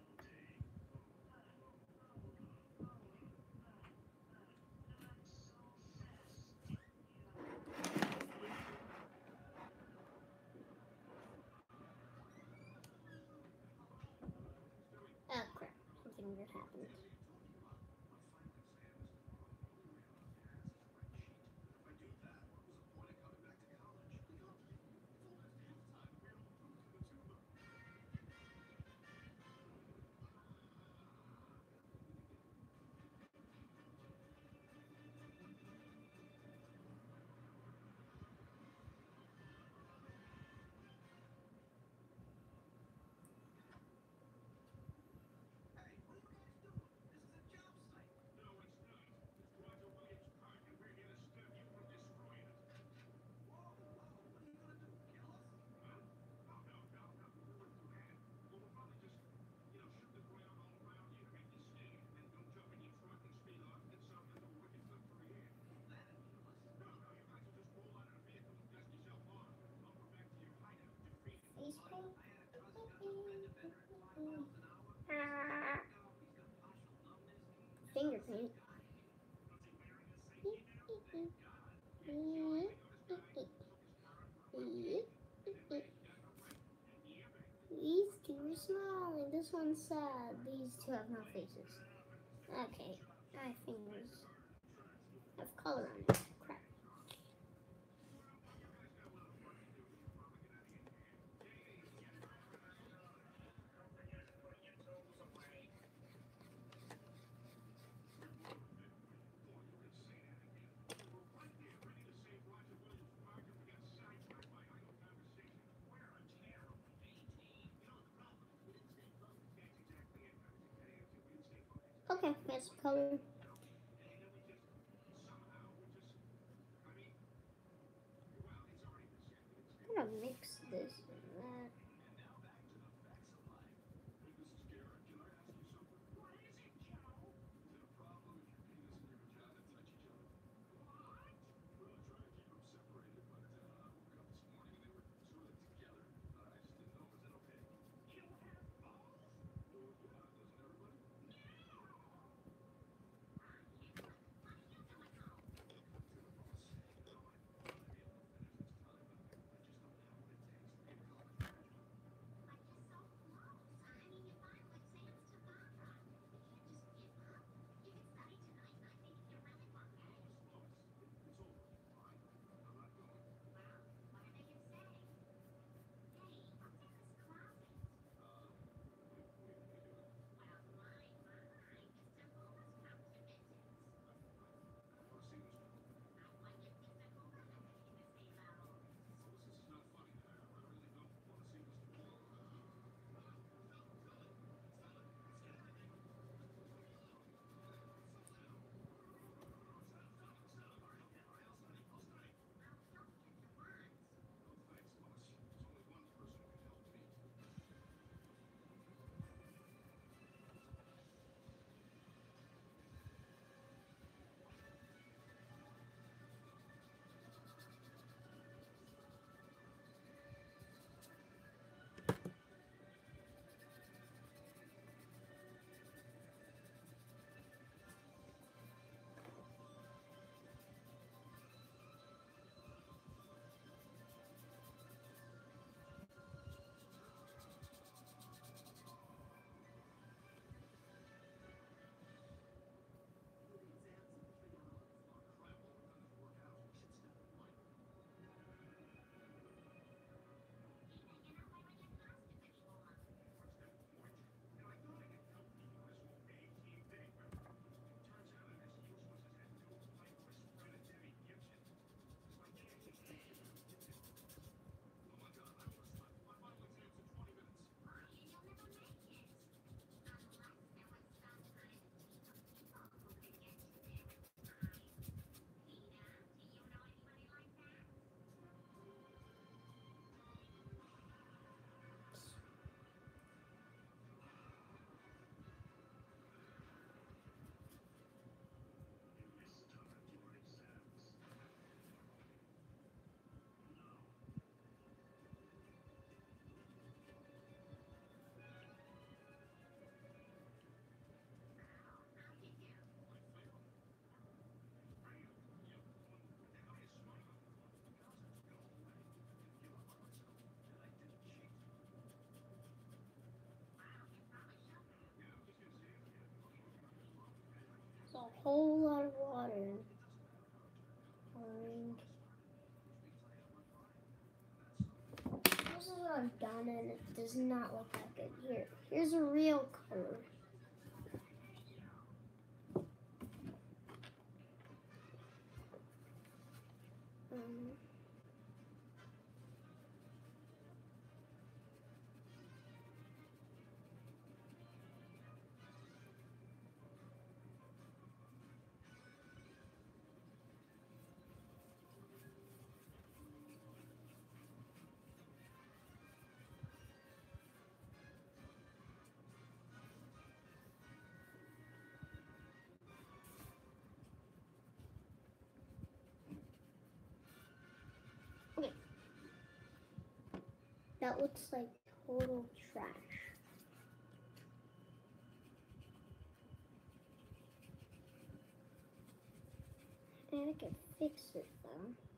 Finger paint. These two are smiling. This one's sad. These two have no faces. Okay, my fingers have color on it. Crap. Okay, that's color. I'm gonna mix this whole lot of water. This is what I've done, and it does not look that good. Here, here's a real color. That looks like total trash. And I can fix it though.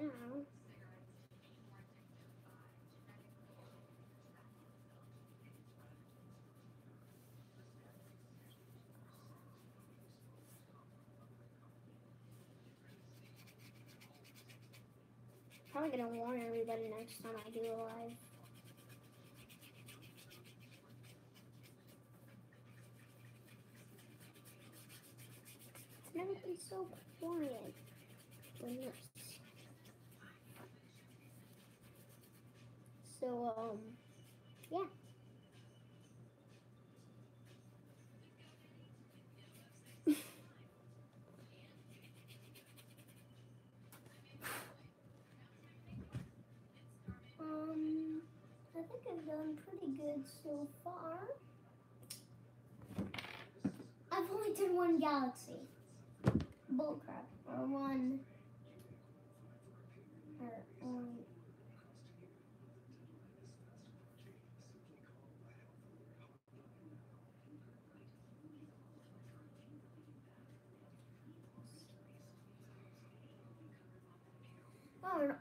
Now. Probably gonna warn everybody next time I do a live. It's never been so quiet than this. So, um, yeah. um, I think I've done pretty good so far. I've only done one galaxy. Bullcrap. Or one. Or one.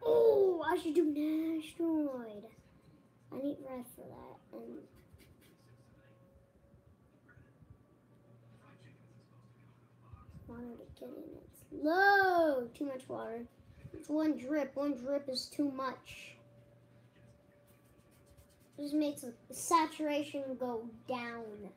Oh, I should do an asteroid. I need red for that. And water to get in it. Low! Too much water. It's one drip. One drip is too much. Just makes the saturation go down.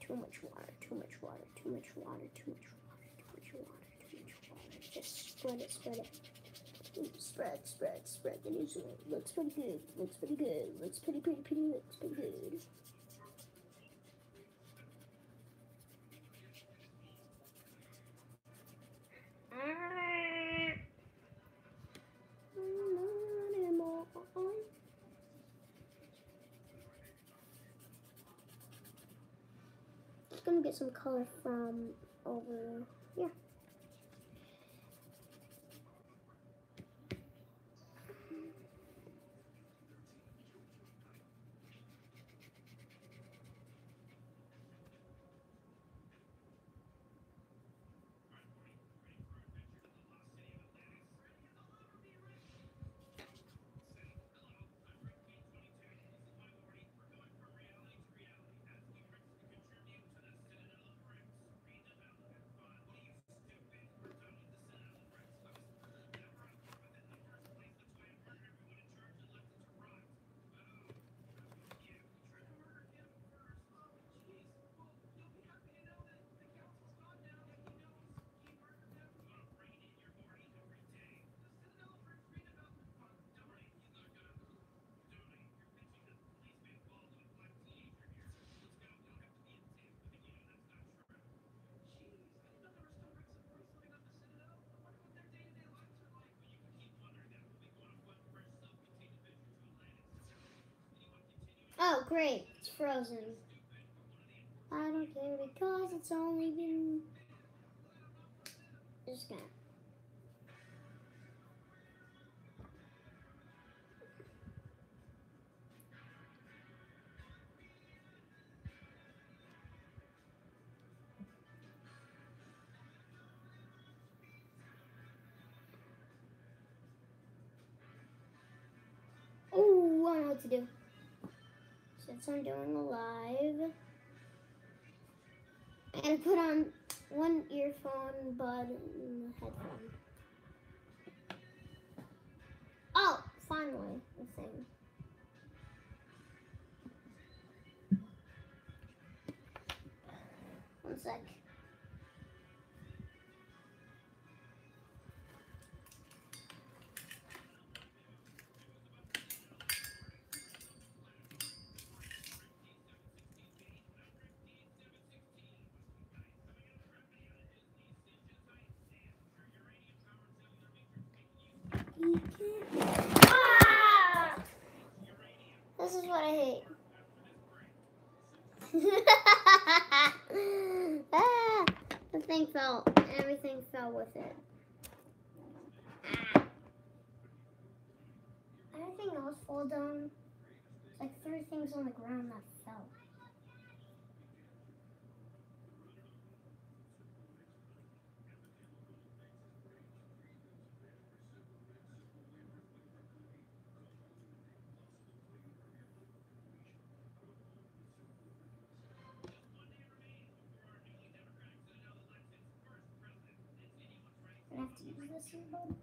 Too much water, too much water, too much water, too much water, too much water, too much water. Just spread it, spread it. Spread, spread, spread the news. Looks pretty good. Looks pretty good. Looks pretty, pretty, pretty. Looks pretty good. Just gonna get some color from over here. Oh, great. It's frozen. I don't care because it's only been. Just gonna. I'm doing live, gonna put on one earphone, bud, and headphone. Oh, finally, the thing. One sec. This is what I hate. ah, the thing fell. Everything fell with it. Ah. Everything else fall down. Like three things on the ground that fell. Earbud.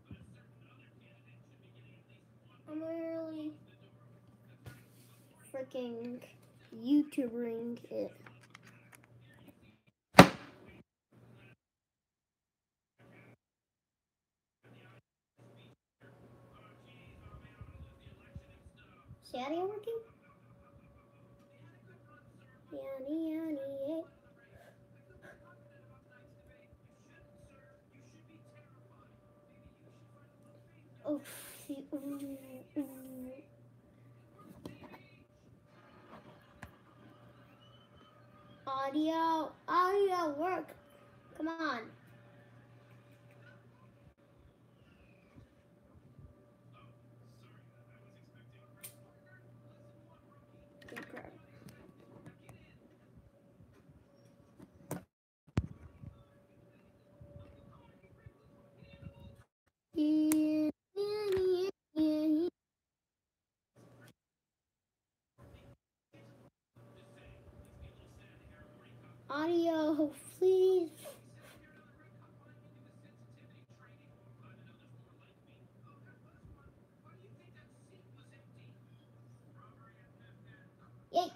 I'm really freaking YouTubering it. Is audio working? Yanni, yanni, yeah. Oh. Audio, audio work. Come on. Good crap. Yeah, yeah, yeah, yeah. Audio, please. Yay.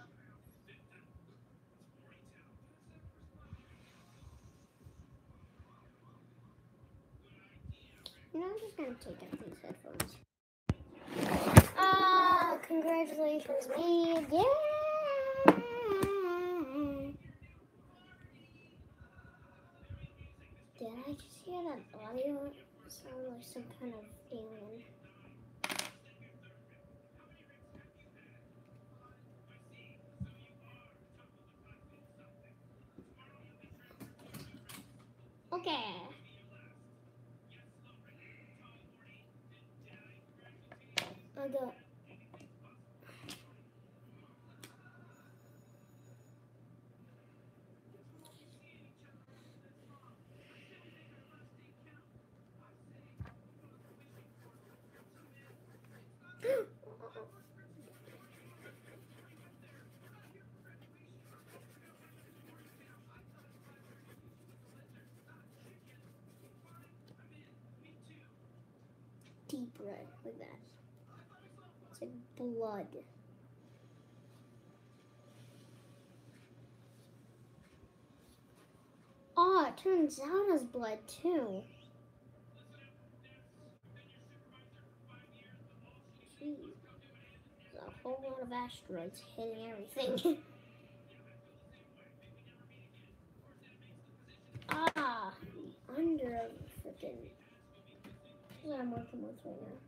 You know, I'm just gonna take out these headphones. Ah, congratulations, me. Yeah. Did I just hear that audio sound like some kind of alien? Okay. I got. Deep red, like that. It's like blood. Oh, it turns out as blood too. Jeez. There's a whole lot of asteroids hitting everything. ah, under freaking. What I'm working with right now.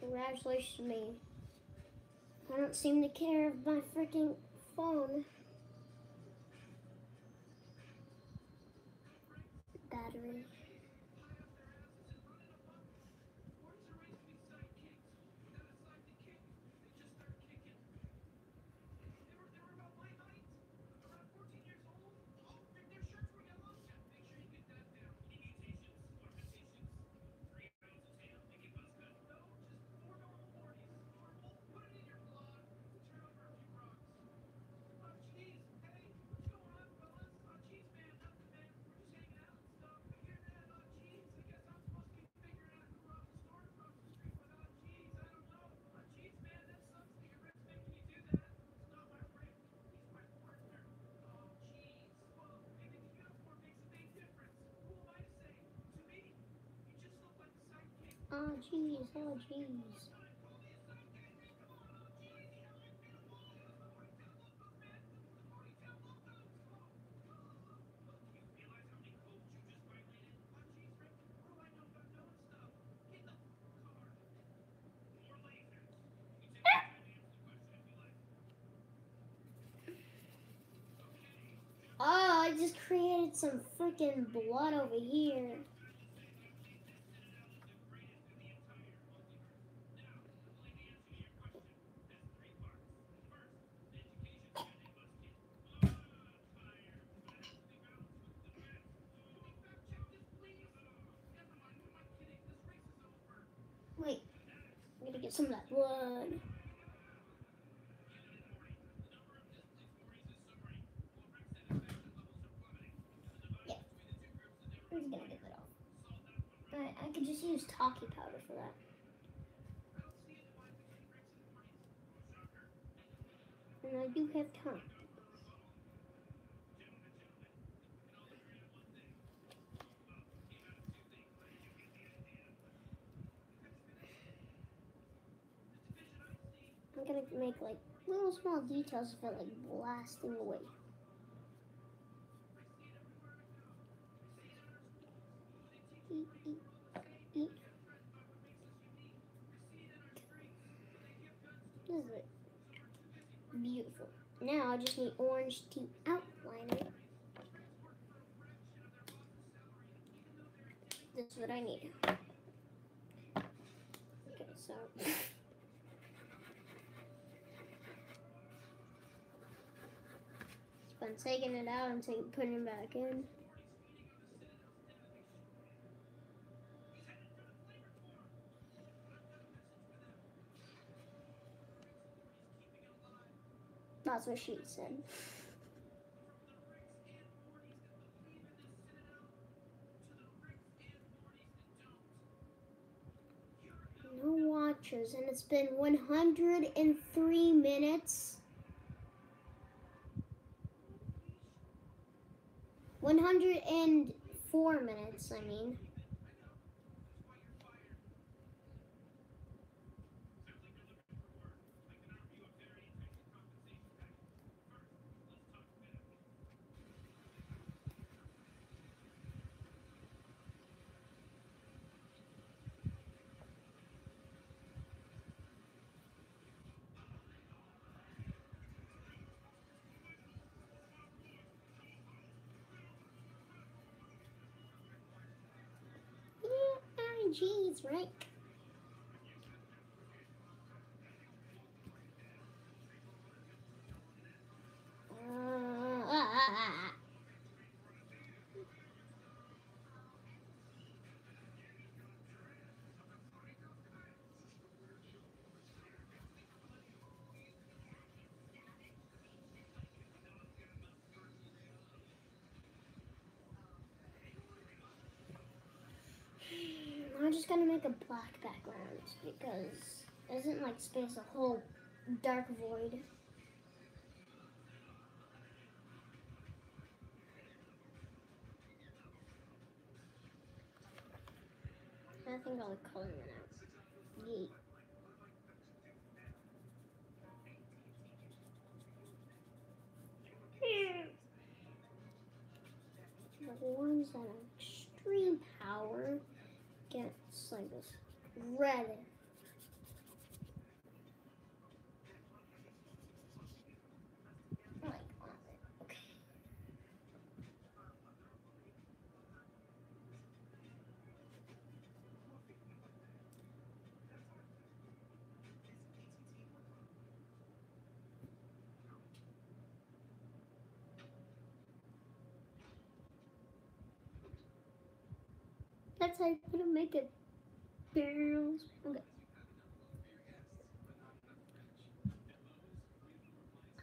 Congratulations to me. I don't seem to care of my freaking phone. Battery. Jeez, oh jeez. Oh, I just created some freaking blood over here. Wait, I'm gonna some of that blood. Yeah, I'm gonna get that off. But I could just use talkie powder for that. And I do have time. I'm gonna make like little small details of it like blasting away. This is it. Beautiful. Now I just need orange to outline it. This is what I need. Okay, so fun taking it out and putting it back in. That's what she said. No watchers, and it's been 103 minutes. 104 minutes, I mean. Jeez, right? Uh, ah, ah, ah. I'm just gonna make a black background because it doesn't like space a whole dark void. I think I'll color it out. Yeet. Like this red. That's how you put a makeup barrels. Okay.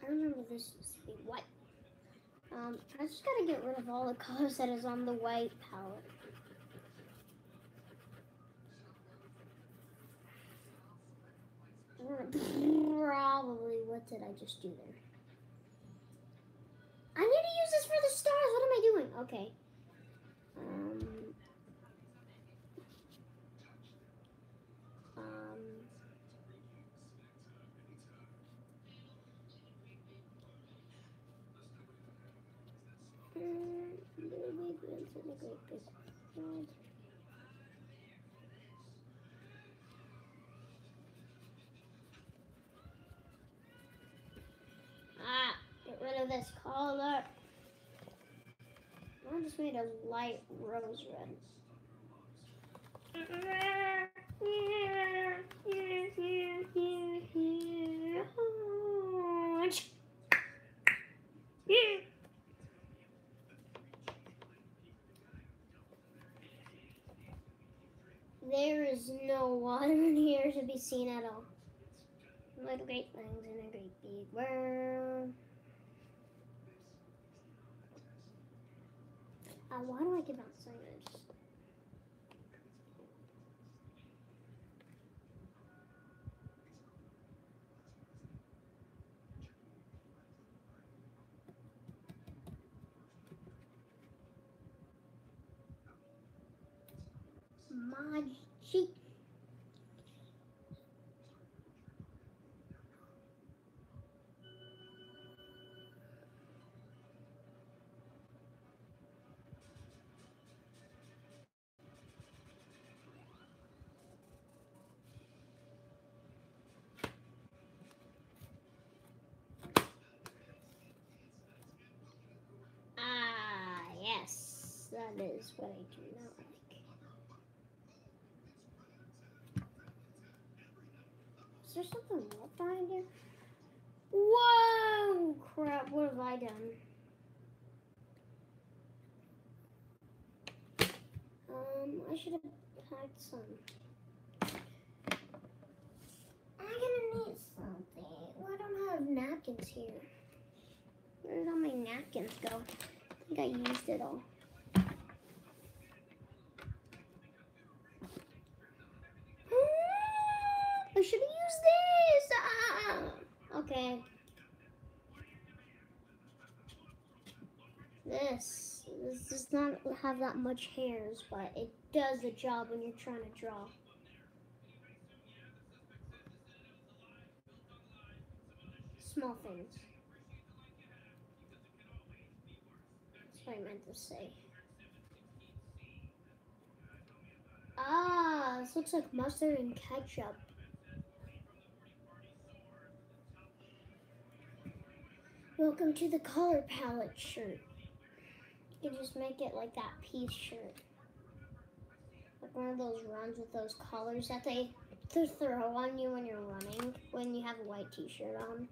I remember this used to be white. Um, I just gotta get rid of all the colors that is on the white palette. Probably, what did I just do there? I need to use this for the stars. What am I doing? Okay. Um, mm, it's in a great. Ah, get rid of this color. I just made a light rose red. There is no water in here to be seen at all. Little great things in a great big world. Uh, why do I keep on saying this? Ah, yes, that is what I do not Is there something left behind here? Whoa! Crap, what have I done? Um, I should have packed some. I'm gonna need something. Well, I don't have napkins here. Where did all my napkins go? I think I used it all. I should have used this. Ah! Okay. This this does not have that much hairs, but it does the job when you're trying to draw. Small things. That's what I meant to say. Ah, this looks like mustard and ketchup. Welcome to the color palette shirt. You can just make it like that piece shirt. Like one of those runs with those colors that they throw on you when you're running, when you have a white t-shirt on.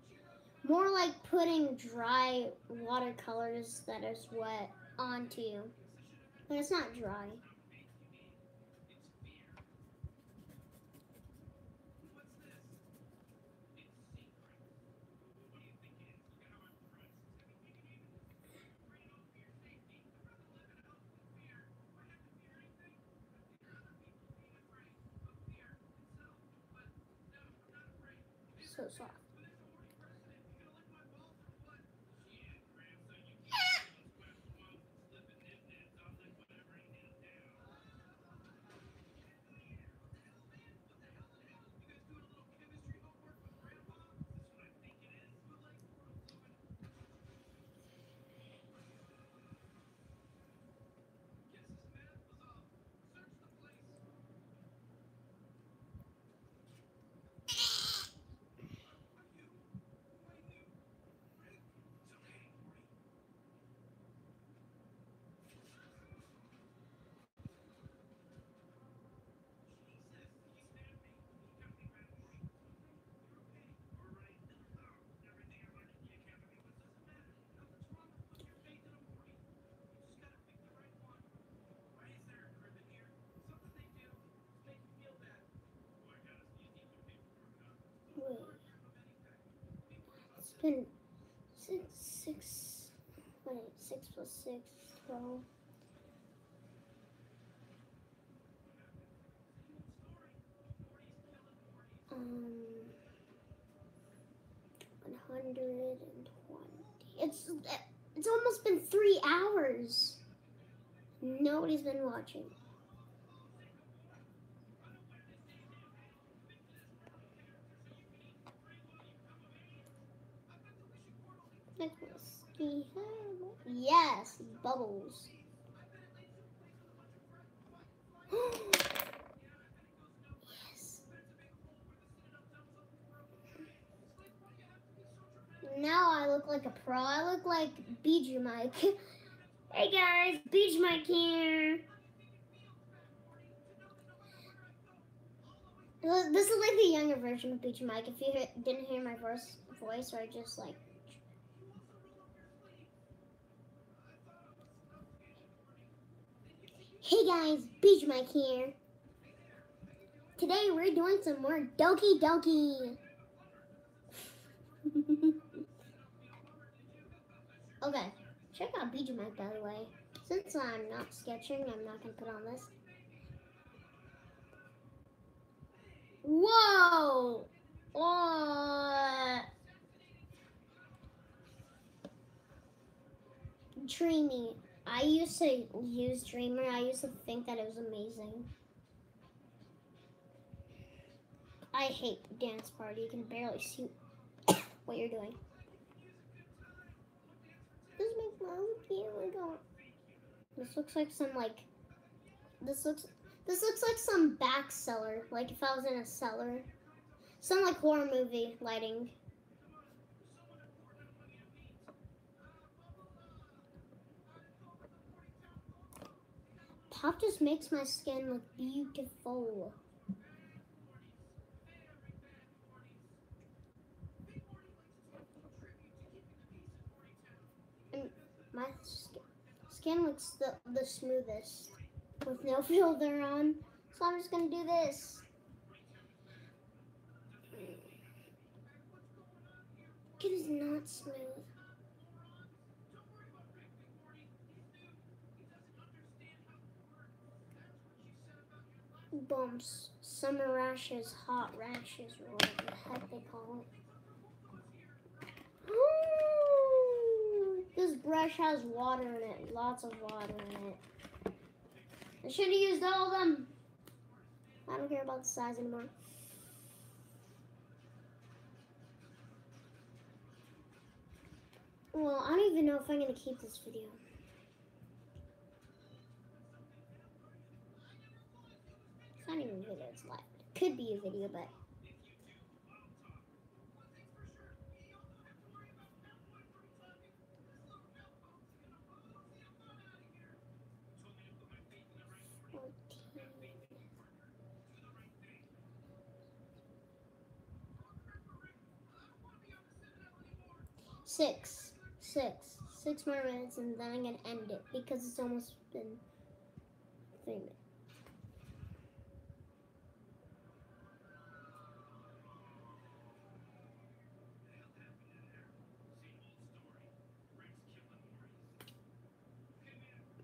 More like putting dry watercolors that is wet onto you. But it's not dry. So Been six, six, wait, six plus six, twelve. Um, one hundred and twenty. It's it's almost been three hours. Nobody's been watching. Yes, bubbles. yes. Now I look like a pro. I look like Bijuu Mike. hey guys, Beach Mike here. This is like the younger version of Beach Mike. If you didn't hear my voice, voice, or just like Hey guys, Beach Mike here. Today we're doing some more Doki Doki. okay, check out Beach Mike by the way. Since I'm not sketching, I'm not gonna put on this. Whoa! Oh! Dreamy. I used to use Dreamer. I used to think that it was amazing. I hate dance party. You can barely see what you're doing. This makes my own go. This looks like some like. This looks. This looks like some back cellar. Like if I was in a cellar. Some like horror movie lighting. Pop just makes my skin look beautiful. And my skin, skin looks the, the smoothest with no filter on. So I'm just gonna do this. It is not smooth. Bumps, summer rashes, hot rashes, or whatever the heck they call it. This brush has water in it, lots of water in it. I should have used all of them. I don't care about the size anymore. Well, I don't even know if I'm going to keep this video. Not even a video, it's live. It could be a video, but... Six. Six. Six more minutes and then I'm gonna end it because it's almost been three minutes.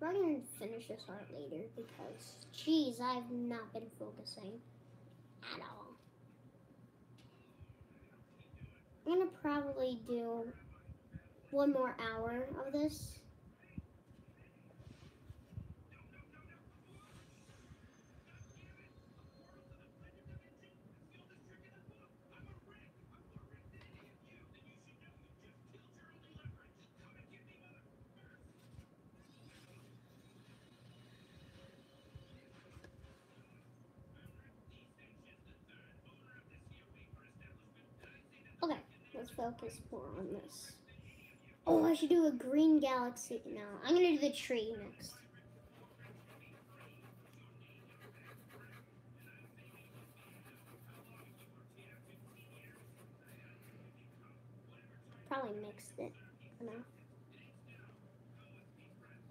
We're gonna finish this art later because, geez, I've not been focusing at all. I'm gonna probably do one more hour of this. Okay, let's focus more on this. Oh, I should do a green galaxy. No, I'm gonna do the tree next. Probably mixed it enough.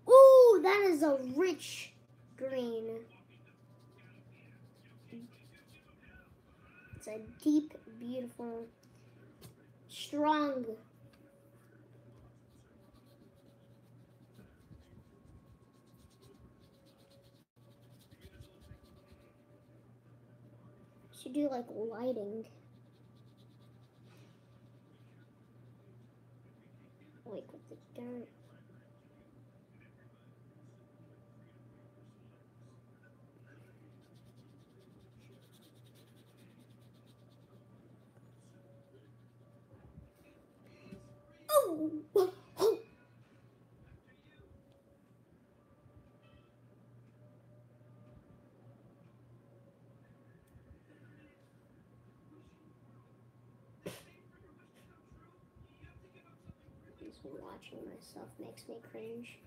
Ooh, that is a rich green. It's a deep, beautiful, strong should do like lighting. Like with the dirt. Watching myself makes me cringe.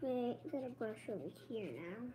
Wait, gotta brush over here now.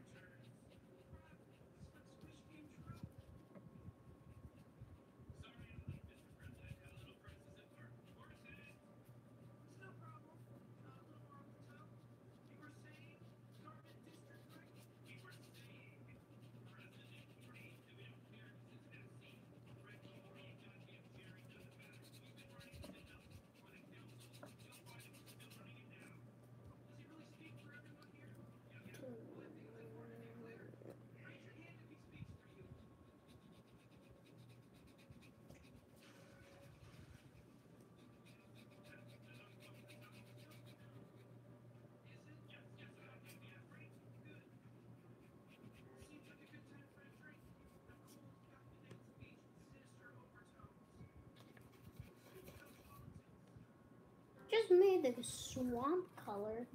Just made the swamp color.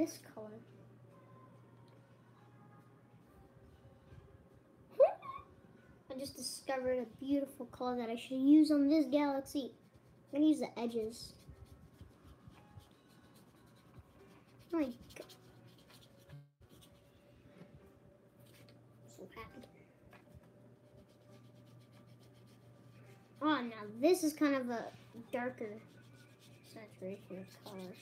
This color? I just discovered a beautiful color that I should use on this galaxy. I'm gonna use the edges. Oh my god. So happy. Oh, now this is kind of a darker saturation of color.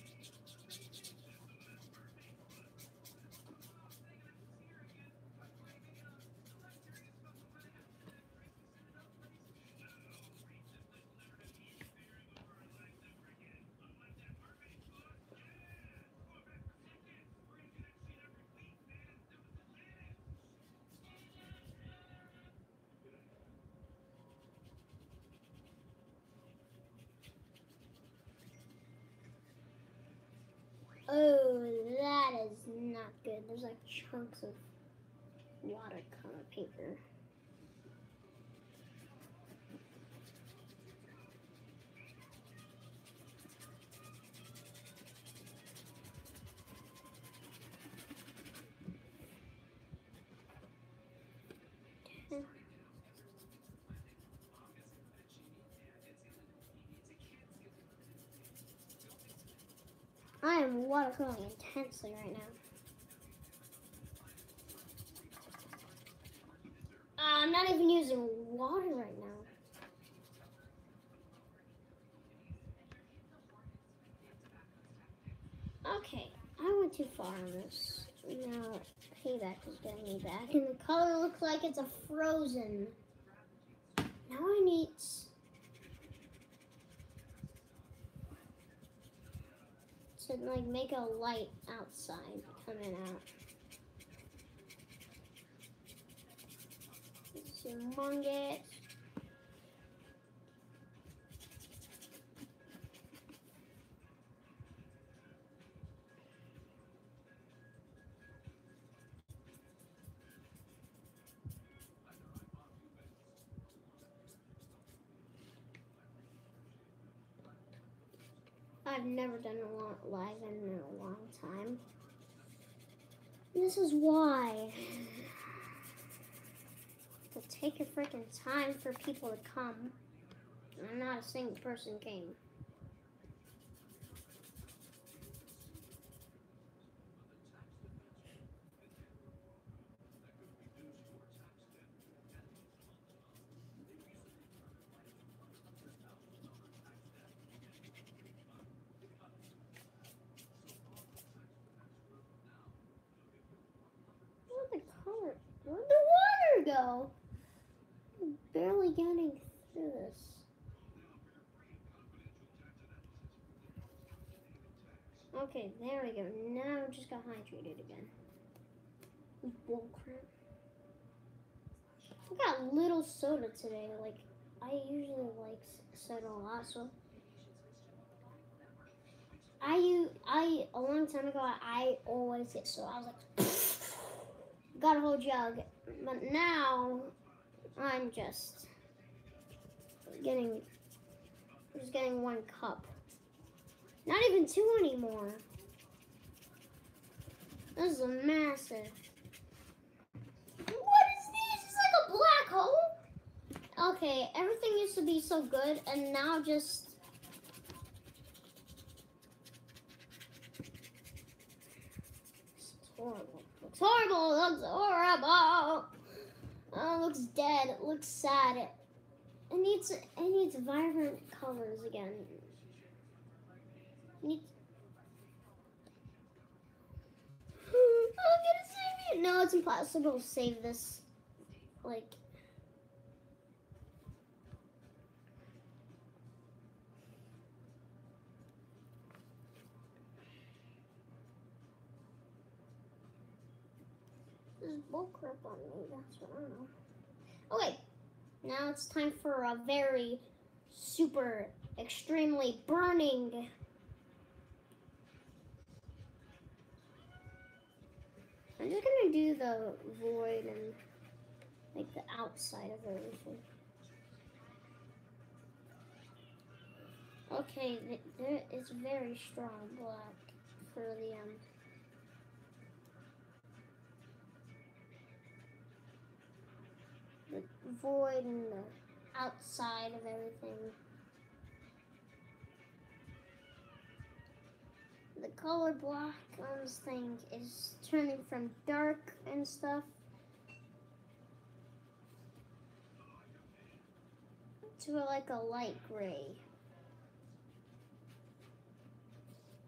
Not good. There's like chunks of watercolor paper. I am watercoloring intensely right now. Uh, I'm not even using water right now. Okay, I went too far on this. Now payback is getting me back, and the color looks like it's a frozen. Now I need. to like make a light outside coming out. It's humongous. I've never done a live in a long time. This is why. Take a freaking time for people to come. And not a single person came. Where'd the color? Where'd the water go? I'm barely getting through this. There we go. Now just got hydrated again. Bullcrap. I got a little soda today. Like, I usually like soda a lot, so. I I a long time ago I always get soda. I was like, got a whole jug, but now I'm just getting just getting one cup. Not even two anymore. This is a massive. What is this? It's like a black hole. Okay, everything used to be so good, and now just. It's horrible. Looks horrible. Looks horrible. Oh, it looks dead. It looks sad. It, it needs it needs vibrant colors again. It needs. Oh, I'm gonna save it. No, it's impossible to save this. Like. There's bullcrap on me. That's what I know. Okay, now it's time for a very super, extremely burning. I'm just gonna do the void and like the outside of everything. Okay, th- there it's very strong black for the um. The void and the outside of everything. The color block on this thing is turning from dark and stuff to like a light gray.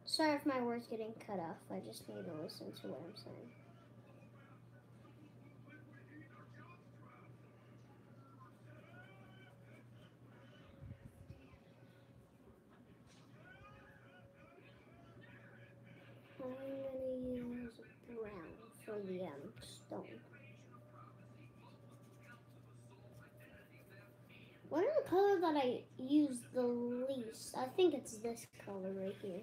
Sorry if my words getting cut off. I just need to listen to what I'm saying. I'm gonna use brown for the um, stone. What is the color that I use the least? I think it's this color right here.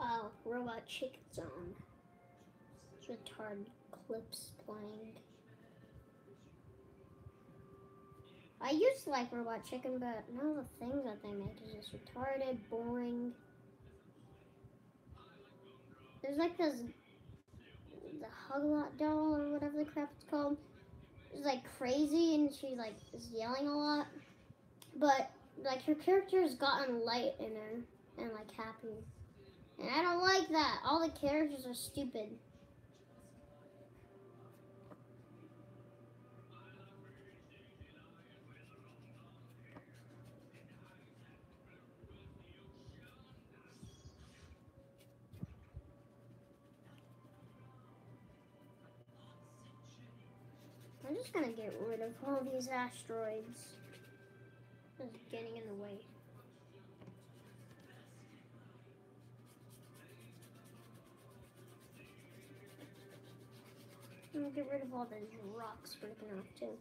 Oh, Chicken's on. It's retarded clips playing. I used to like Robot Chicken, but now the things that they make is just retarded, boring. There's like this, the Huglot doll or whatever the crap it's called. It's like crazy and she like is yelling a lot, but like her character's gotten light in her and like happy. And I don't like that. All the characters are stupid. I'm just gonna get rid of all these asteroids. Just getting in the way. Get rid of all those rocks breaking off too.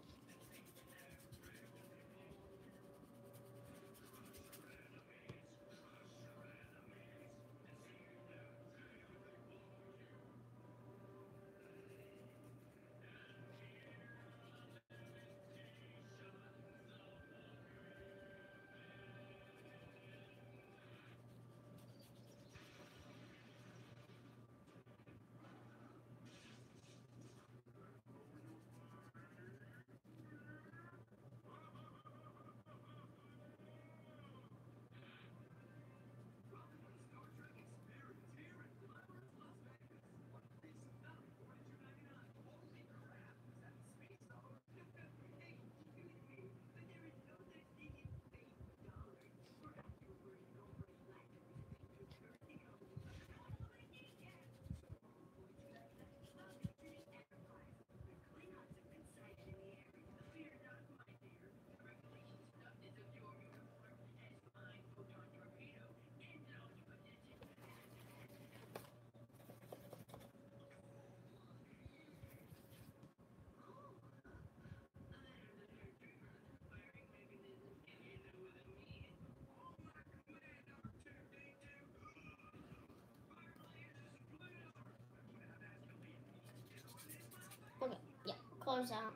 Those out.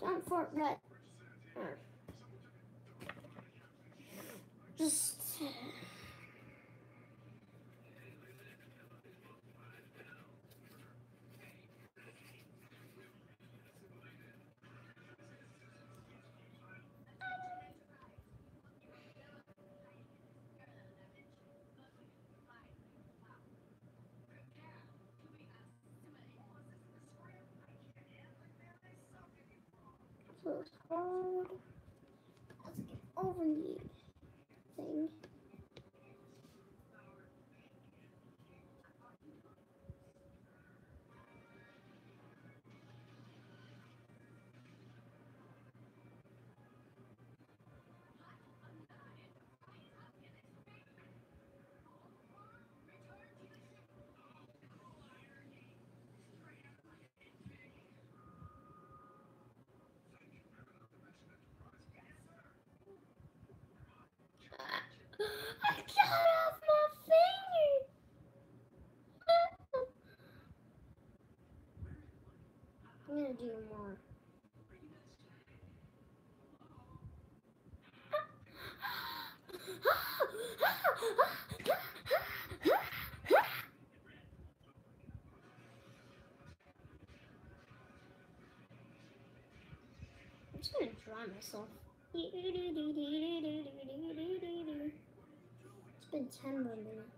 Don't forget. Over the do more. I'm just gonna dry myself. It's been 10 more minutes.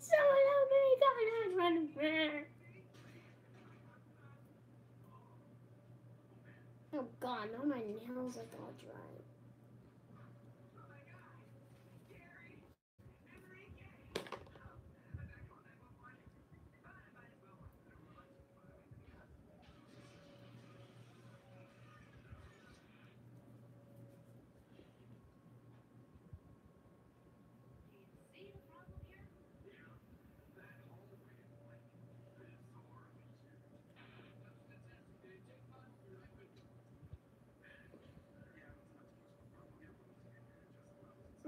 Someone help me, God, I'm running. Oh god, now my nails are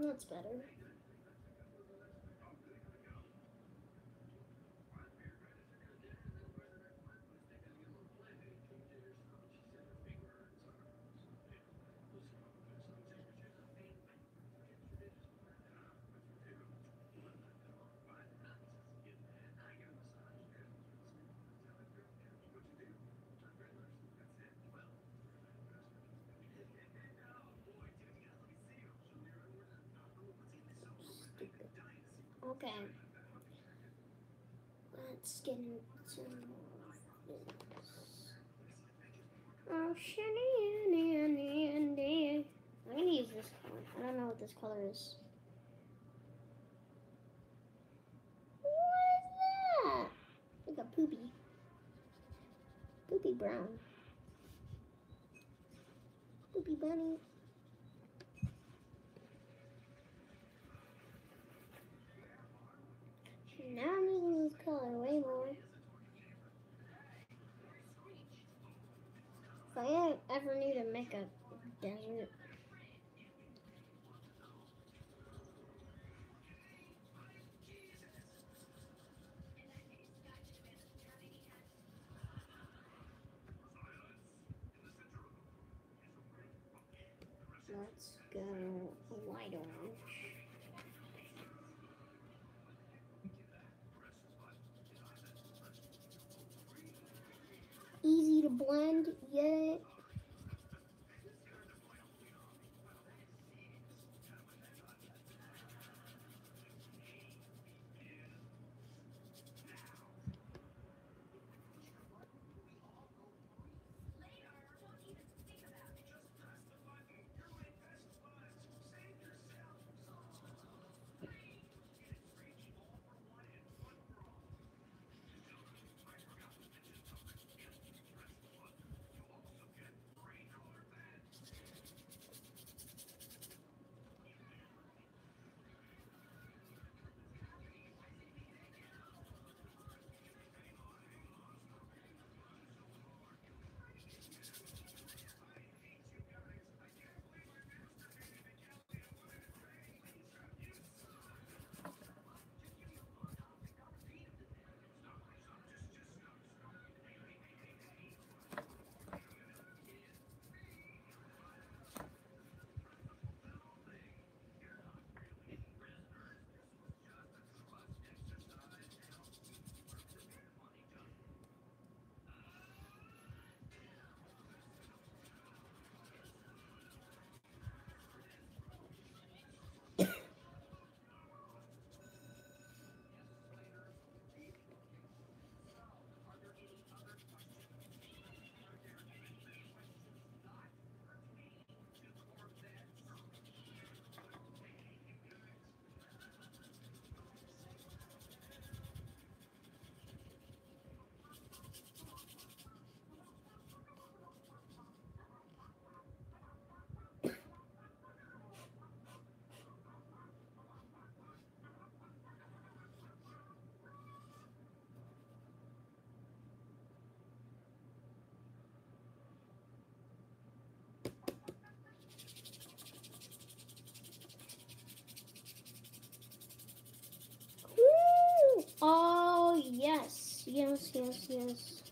That's better. Okay. Let's get into this. Oh, Andy. I'm gonna use this color. I don't know what this color is. What is that? Like a poopy. Poopy brown. Poopy bunny. Now I'm using this color way more. If I ever need to make a desert. Let's go light orange. Easy to yes, yes, yes, yes.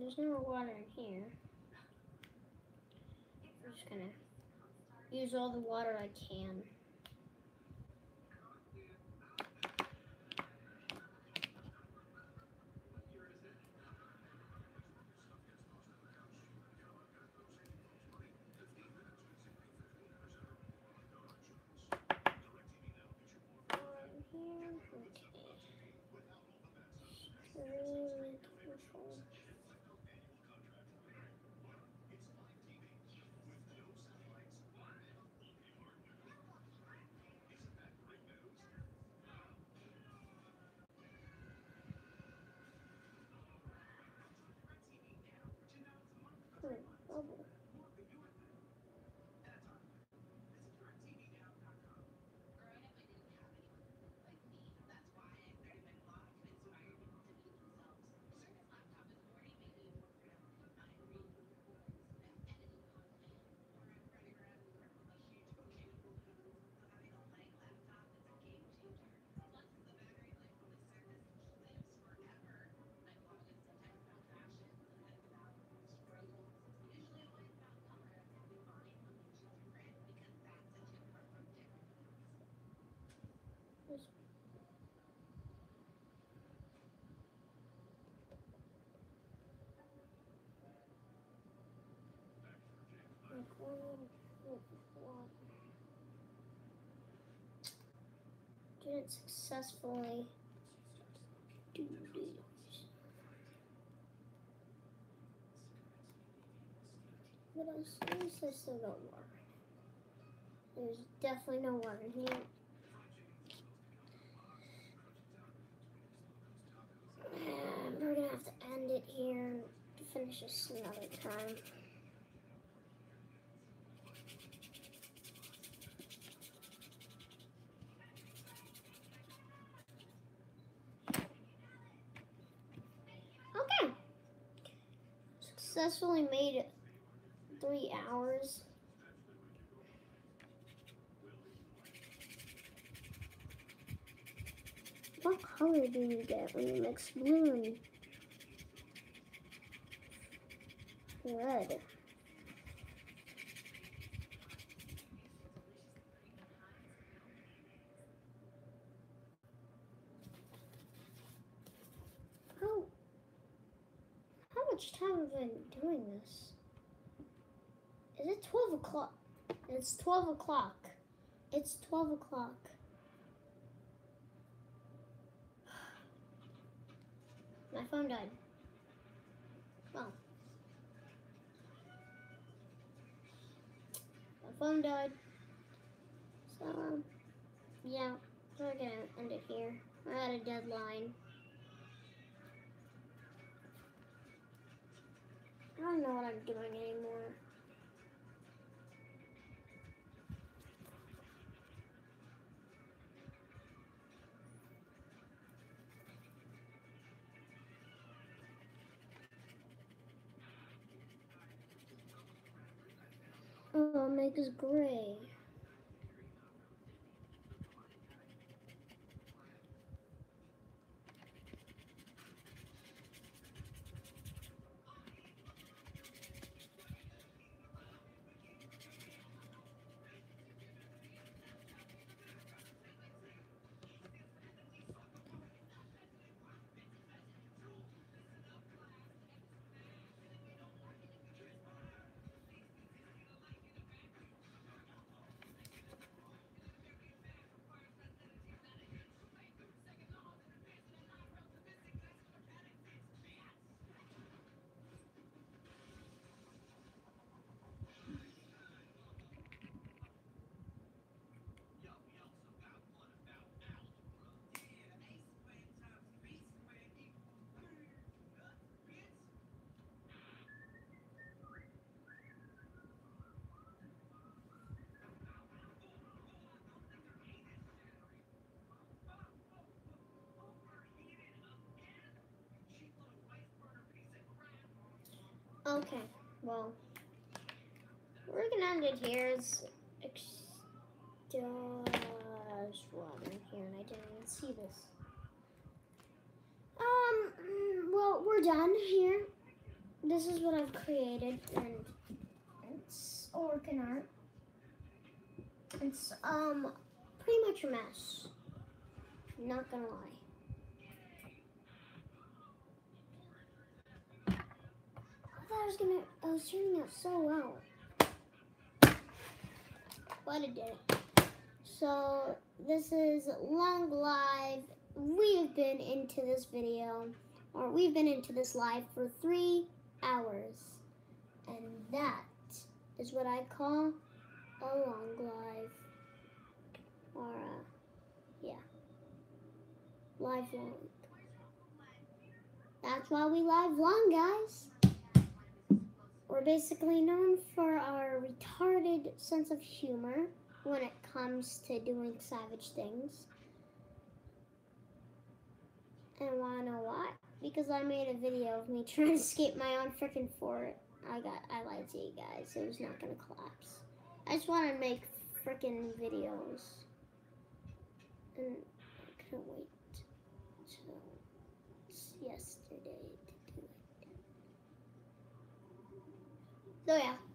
There's no water in here. I'm just gonna use all the water I can. One here, okay. Stream control. Good bubble. Water. Didn't successfully do? At least I water. There's definitely no water here. And we're gonna have to end it here and finish this another time. Okay. Successfully made it three hours. What color do you get when you mix blue and red? How how much time have I been doing this? Is it twelve o'clock? It's twelve o'clock. It's twelve o'clock. My phone died. Well. My phone died. So, um, yeah, we're gonna end it here. I had a deadline. I don't know what I'm doing anymore. Oh, make us gray. Okay, well, we're gonna end it here. It's ex- does water here, and I didn't even see this. Um, mm, well, we're done here. This is what I've created, and it's organ art. It's um pretty much a mess. Not gonna lie. I thought I was gonna. I was turning out so well, but it didn't. So this is long live. We've been into this video, or we've been into this live for three hours, and that is what I call a long live, or a yeah, live long. That's why we live long, guys. We're basically known for our retarded sense of humor when it comes to doing savage things. And wanna know why? Because I made a video of me trying to escape my own freaking fort. I got I lied to you guys. It was not gonna collapse. I just wanna make freaking videos. And I couldn't wait till yesterday to do it. So yeah. Okay,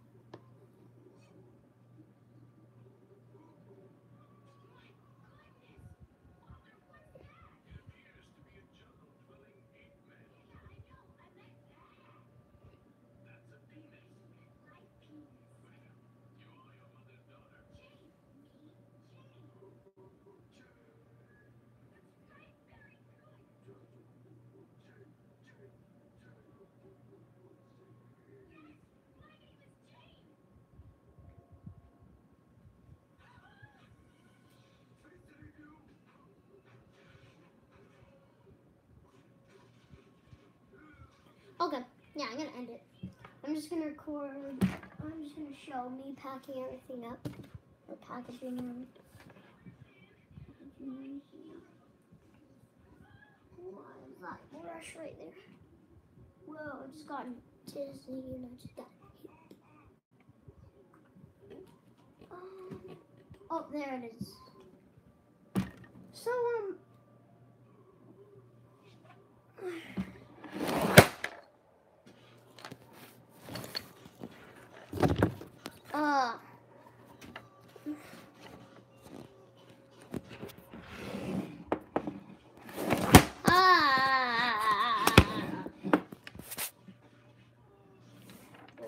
yeah, I'm gonna end it. I'm just gonna record. I'm just gonna show me packing everything up or packaging them. That brush right there? Whoa, I just got dizzy and I just got hit. Um, oh, there it is. So um. Ah,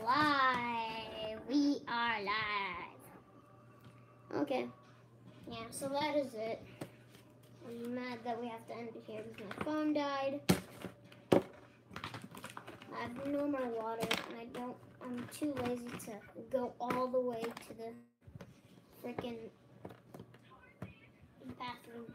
live. We are live. Okay. Yeah, so that is it. I'm mad that we have to end it here because my phone died. I have no more water and I don't I'm too lazy to go all the way to the freaking bathroom.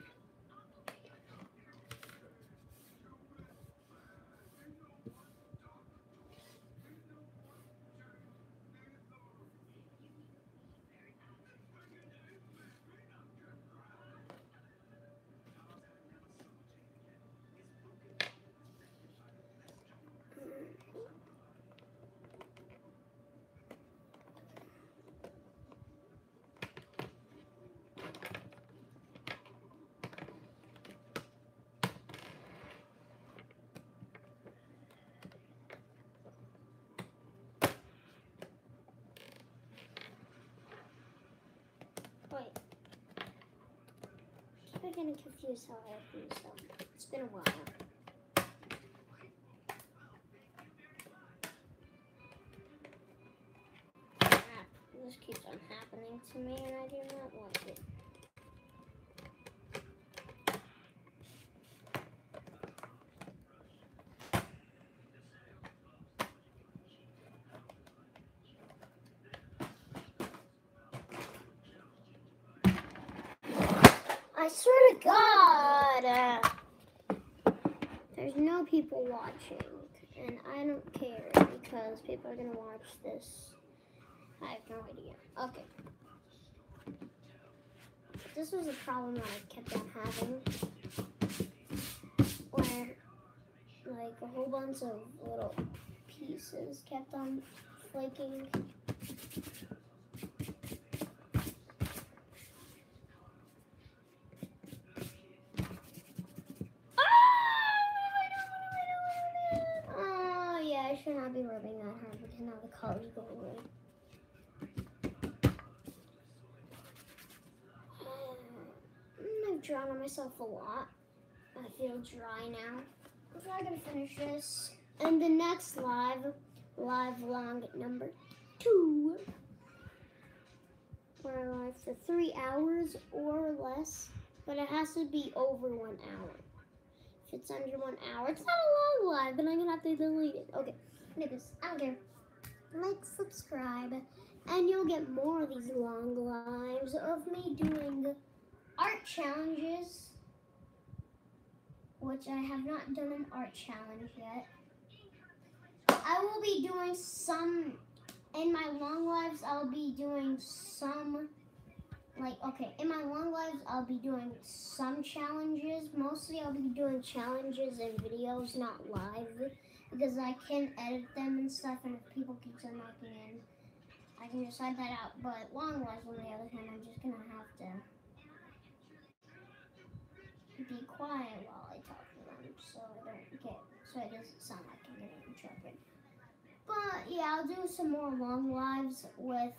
Wait. Keep getting confused how I this up. It's been a while. Crap. This keeps on happening to me and I do not like it. I swear to God, uh, there's no people watching, and I don't care because people are gonna watch this. I have no idea. Okay. This was a problem that I kept on having, where like a whole bunch of little pieces kept on flaking. Oh, yeah, I should not be rubbing that hard because now the colors go away. Mm, I've drawn on myself a lot. I feel dry now. I'm not gonna finish this. And the next live, live long number two. We're live for three hours or less, but it has to be over one hour. If it's under one hour, it's not a long live, but I'm gonna have to delete it. Okay, anyways, I don't care. Like, subscribe, and you'll get more of these long lives of me doing art challenges, which I have not done an art challenge yet. I will be doing some in my long lives. I'll be doing some like okay in my long lives. I'll be doing some challenges. Mostly I'll be doing challenges and videos, not live, because I can edit them and stuff. And if people keep on knocking in, I can just hide that out. But long lives, on the other hand, I'm just gonna have to be quiet while I talk to them, so I don't get so it doesn't sound like I'm getting interrupted. But yeah, I'll do some more long lives with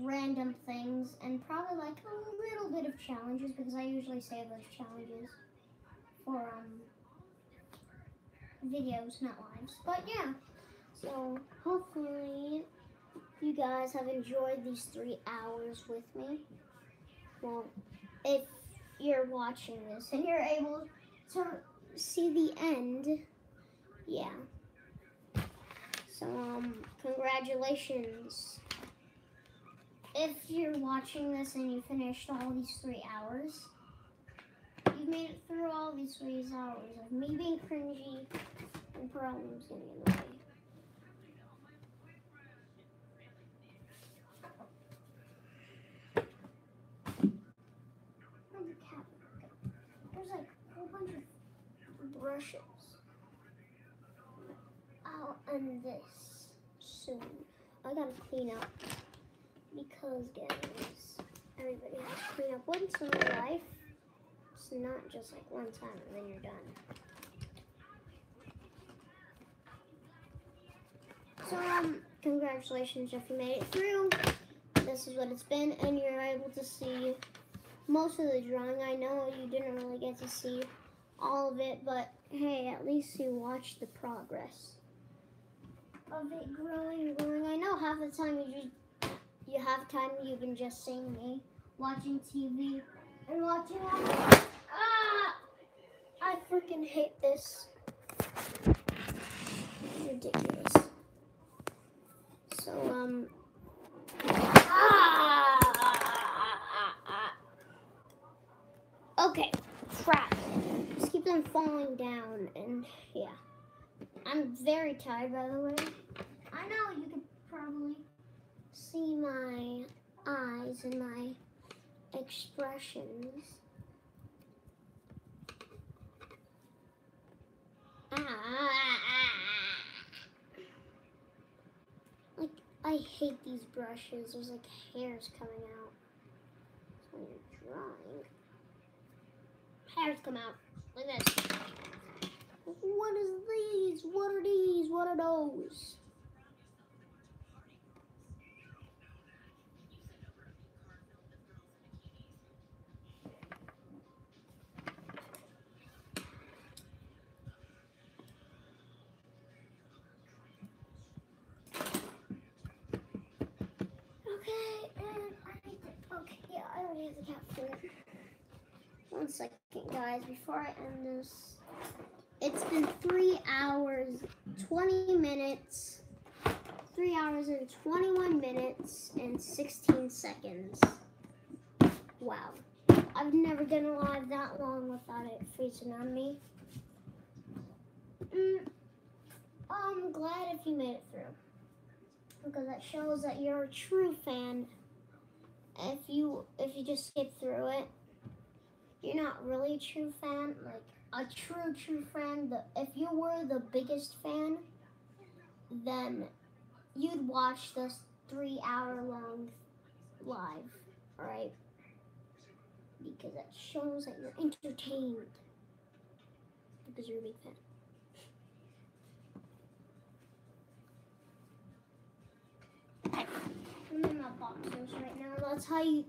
random things and probably like a little bit of challenges because I usually save those challenges for um videos, not lives. But yeah, so hopefully you guys have enjoyed these three hours with me. Well, if you're watching this and you're able to see the end, yeah. So, um, congratulations. If you're watching this and you finished all these three hours, you've made it through all these three hours of me being cringy and problems getting in the way. Where's the cat? There's like a whole bunch brushes. I'll end this soon. I gotta clean up because, guys, everybody has to clean up once in their life. It's not just like one time and then you're done. So, um, congratulations if you made it through. This is what it's been, and you're able to see most of the drawing. I know you didn't really get to see all of it, but hey, at least you watch the progress of it growing growing. I know half the time you just you have time you've been just seeing me watching TV and watching Ah I freaking hate this. Ridiculous. So um ah, Okay, them falling down and yeah. I'm very tired, by the way. I know you could probably see my eyes and my expressions. Ah. Like, I hate these brushes. There's like hairs coming out when you're drawing. Hairs come out like this. What is these? What are these? What are those? Okay, and I need to, okay, yeah, I already have the cat food. One second, guys, before I end this. It's been three hours, 20 minutes, three hours and 21 minutes and 16 seconds. Wow. I've never done a live that long without it freezing on me. Mm, I'm glad if you made it through. Because that shows that you're a true fan. If you if you just skip through it, you're not really a true fan. Like a true, true friend, the, if you were the biggest fan, then you'd watch this three hour long live, alright? Because that shows that you're entertained. Because you're a big fan. I'm in my boxers right now. That's how you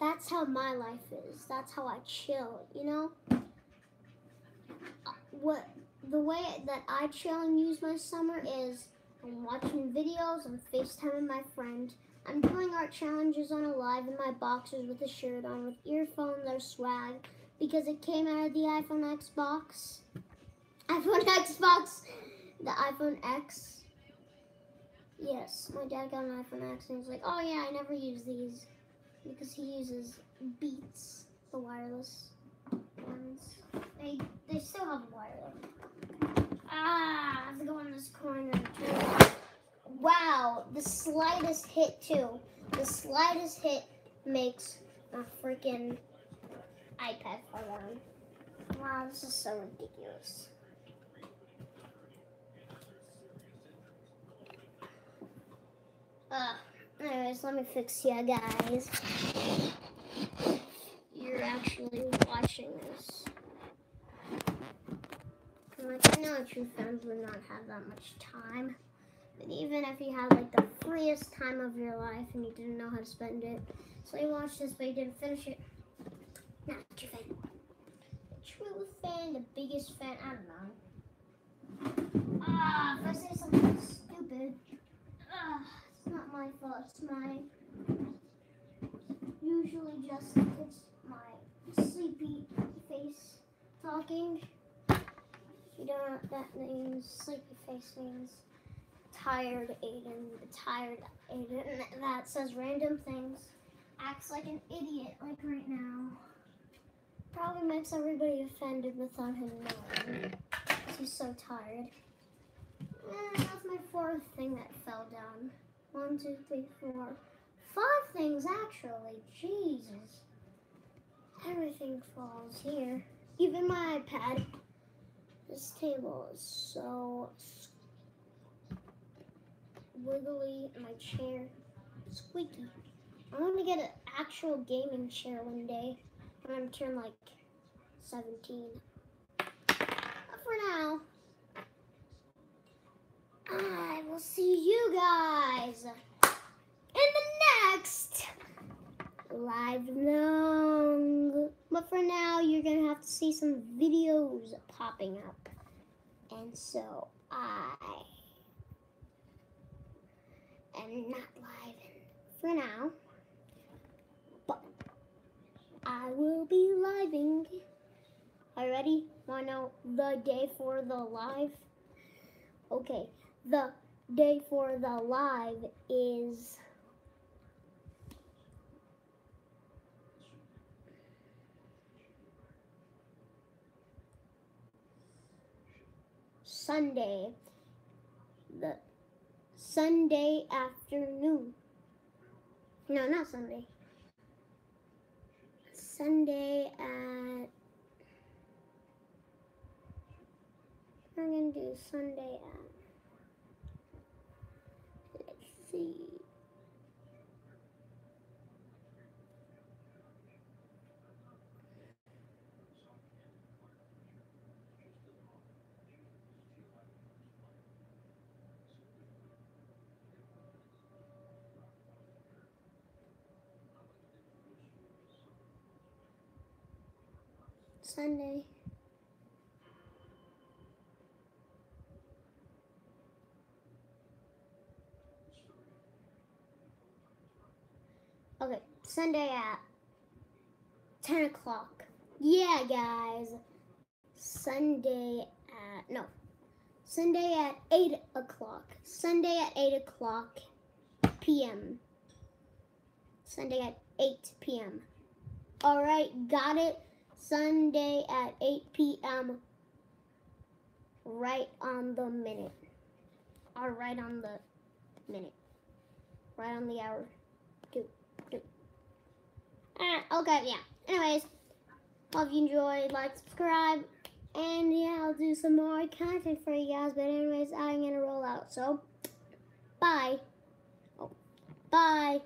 that's how my life is. That's how I chill, you know? Uh, What the way that I chill and use my summer is I'm watching videos, I'm FaceTiming my friend, I'm doing art challenges on a live in my boxers with a shirt on with earphones or swag because it came out of the iPhone X box. iPhone X box, the iPhone X. Yes, my dad got an iPhone X and he's like, oh yeah, I never use these because he uses Beats, the wireless ones. They they still have wireless. Ah, I have to go in this corner. too. Wow, the slightest hit too. The slightest hit makes a freaking iPad fall down. Wow, this is so ridiculous. Uh, anyways, let me fix you guys. You're actually watching this. I'm like, I know true fans would not have that much time. But even if you had like the freest time of your life and you didn't know how to spend it, so you watched this but you didn't finish it, not a true fan. The true fan, the biggest fan, I don't know. Ah, if I say something stupid, ah, it's not my fault. It's my usually just it's my sleepy face talking. You don't know what that means. Sleepy face means tired Aiden. Tired Aiden that says random things. Acts like an idiot like right now. Probably makes everybody offended without him knowing. He's so tired. Eh, that's my fourth thing that fell down. One, two, three, four. Five things actually. Jesus. Everything falls here. Even my iPad. This table is so wiggly and my chair squeaky. I want to get an actual gaming chair one day when I'm turned like 17. But for now, I will see you guys in the next live long. But for now, you're gonna have to see some videos popping up. And so I am not live for now. But I will be living. Already? Wanna know the day for the live? Okay, the day for the live is Sunday. The Sunday afternoon. No, not Sunday. Sunday at. I'm gonna do Sunday at. Let's see. Sunday. Okay, Sunday at 10 o'clock. Yeah, guys. Sunday at, no, Sunday at 8 o'clock. Sunday at 8 o'clock p.m. Sunday at 8 p.m. All right, got it. Sunday at 8 p.m. Right on the minute. Or right on the minute. Right on the hour. Uh, okay, yeah. Anyways, hope you enjoyed. Like, subscribe. And yeah, I'll do some more content for you guys. But anyways, I'm gonna roll out. So Bye. Oh, bye.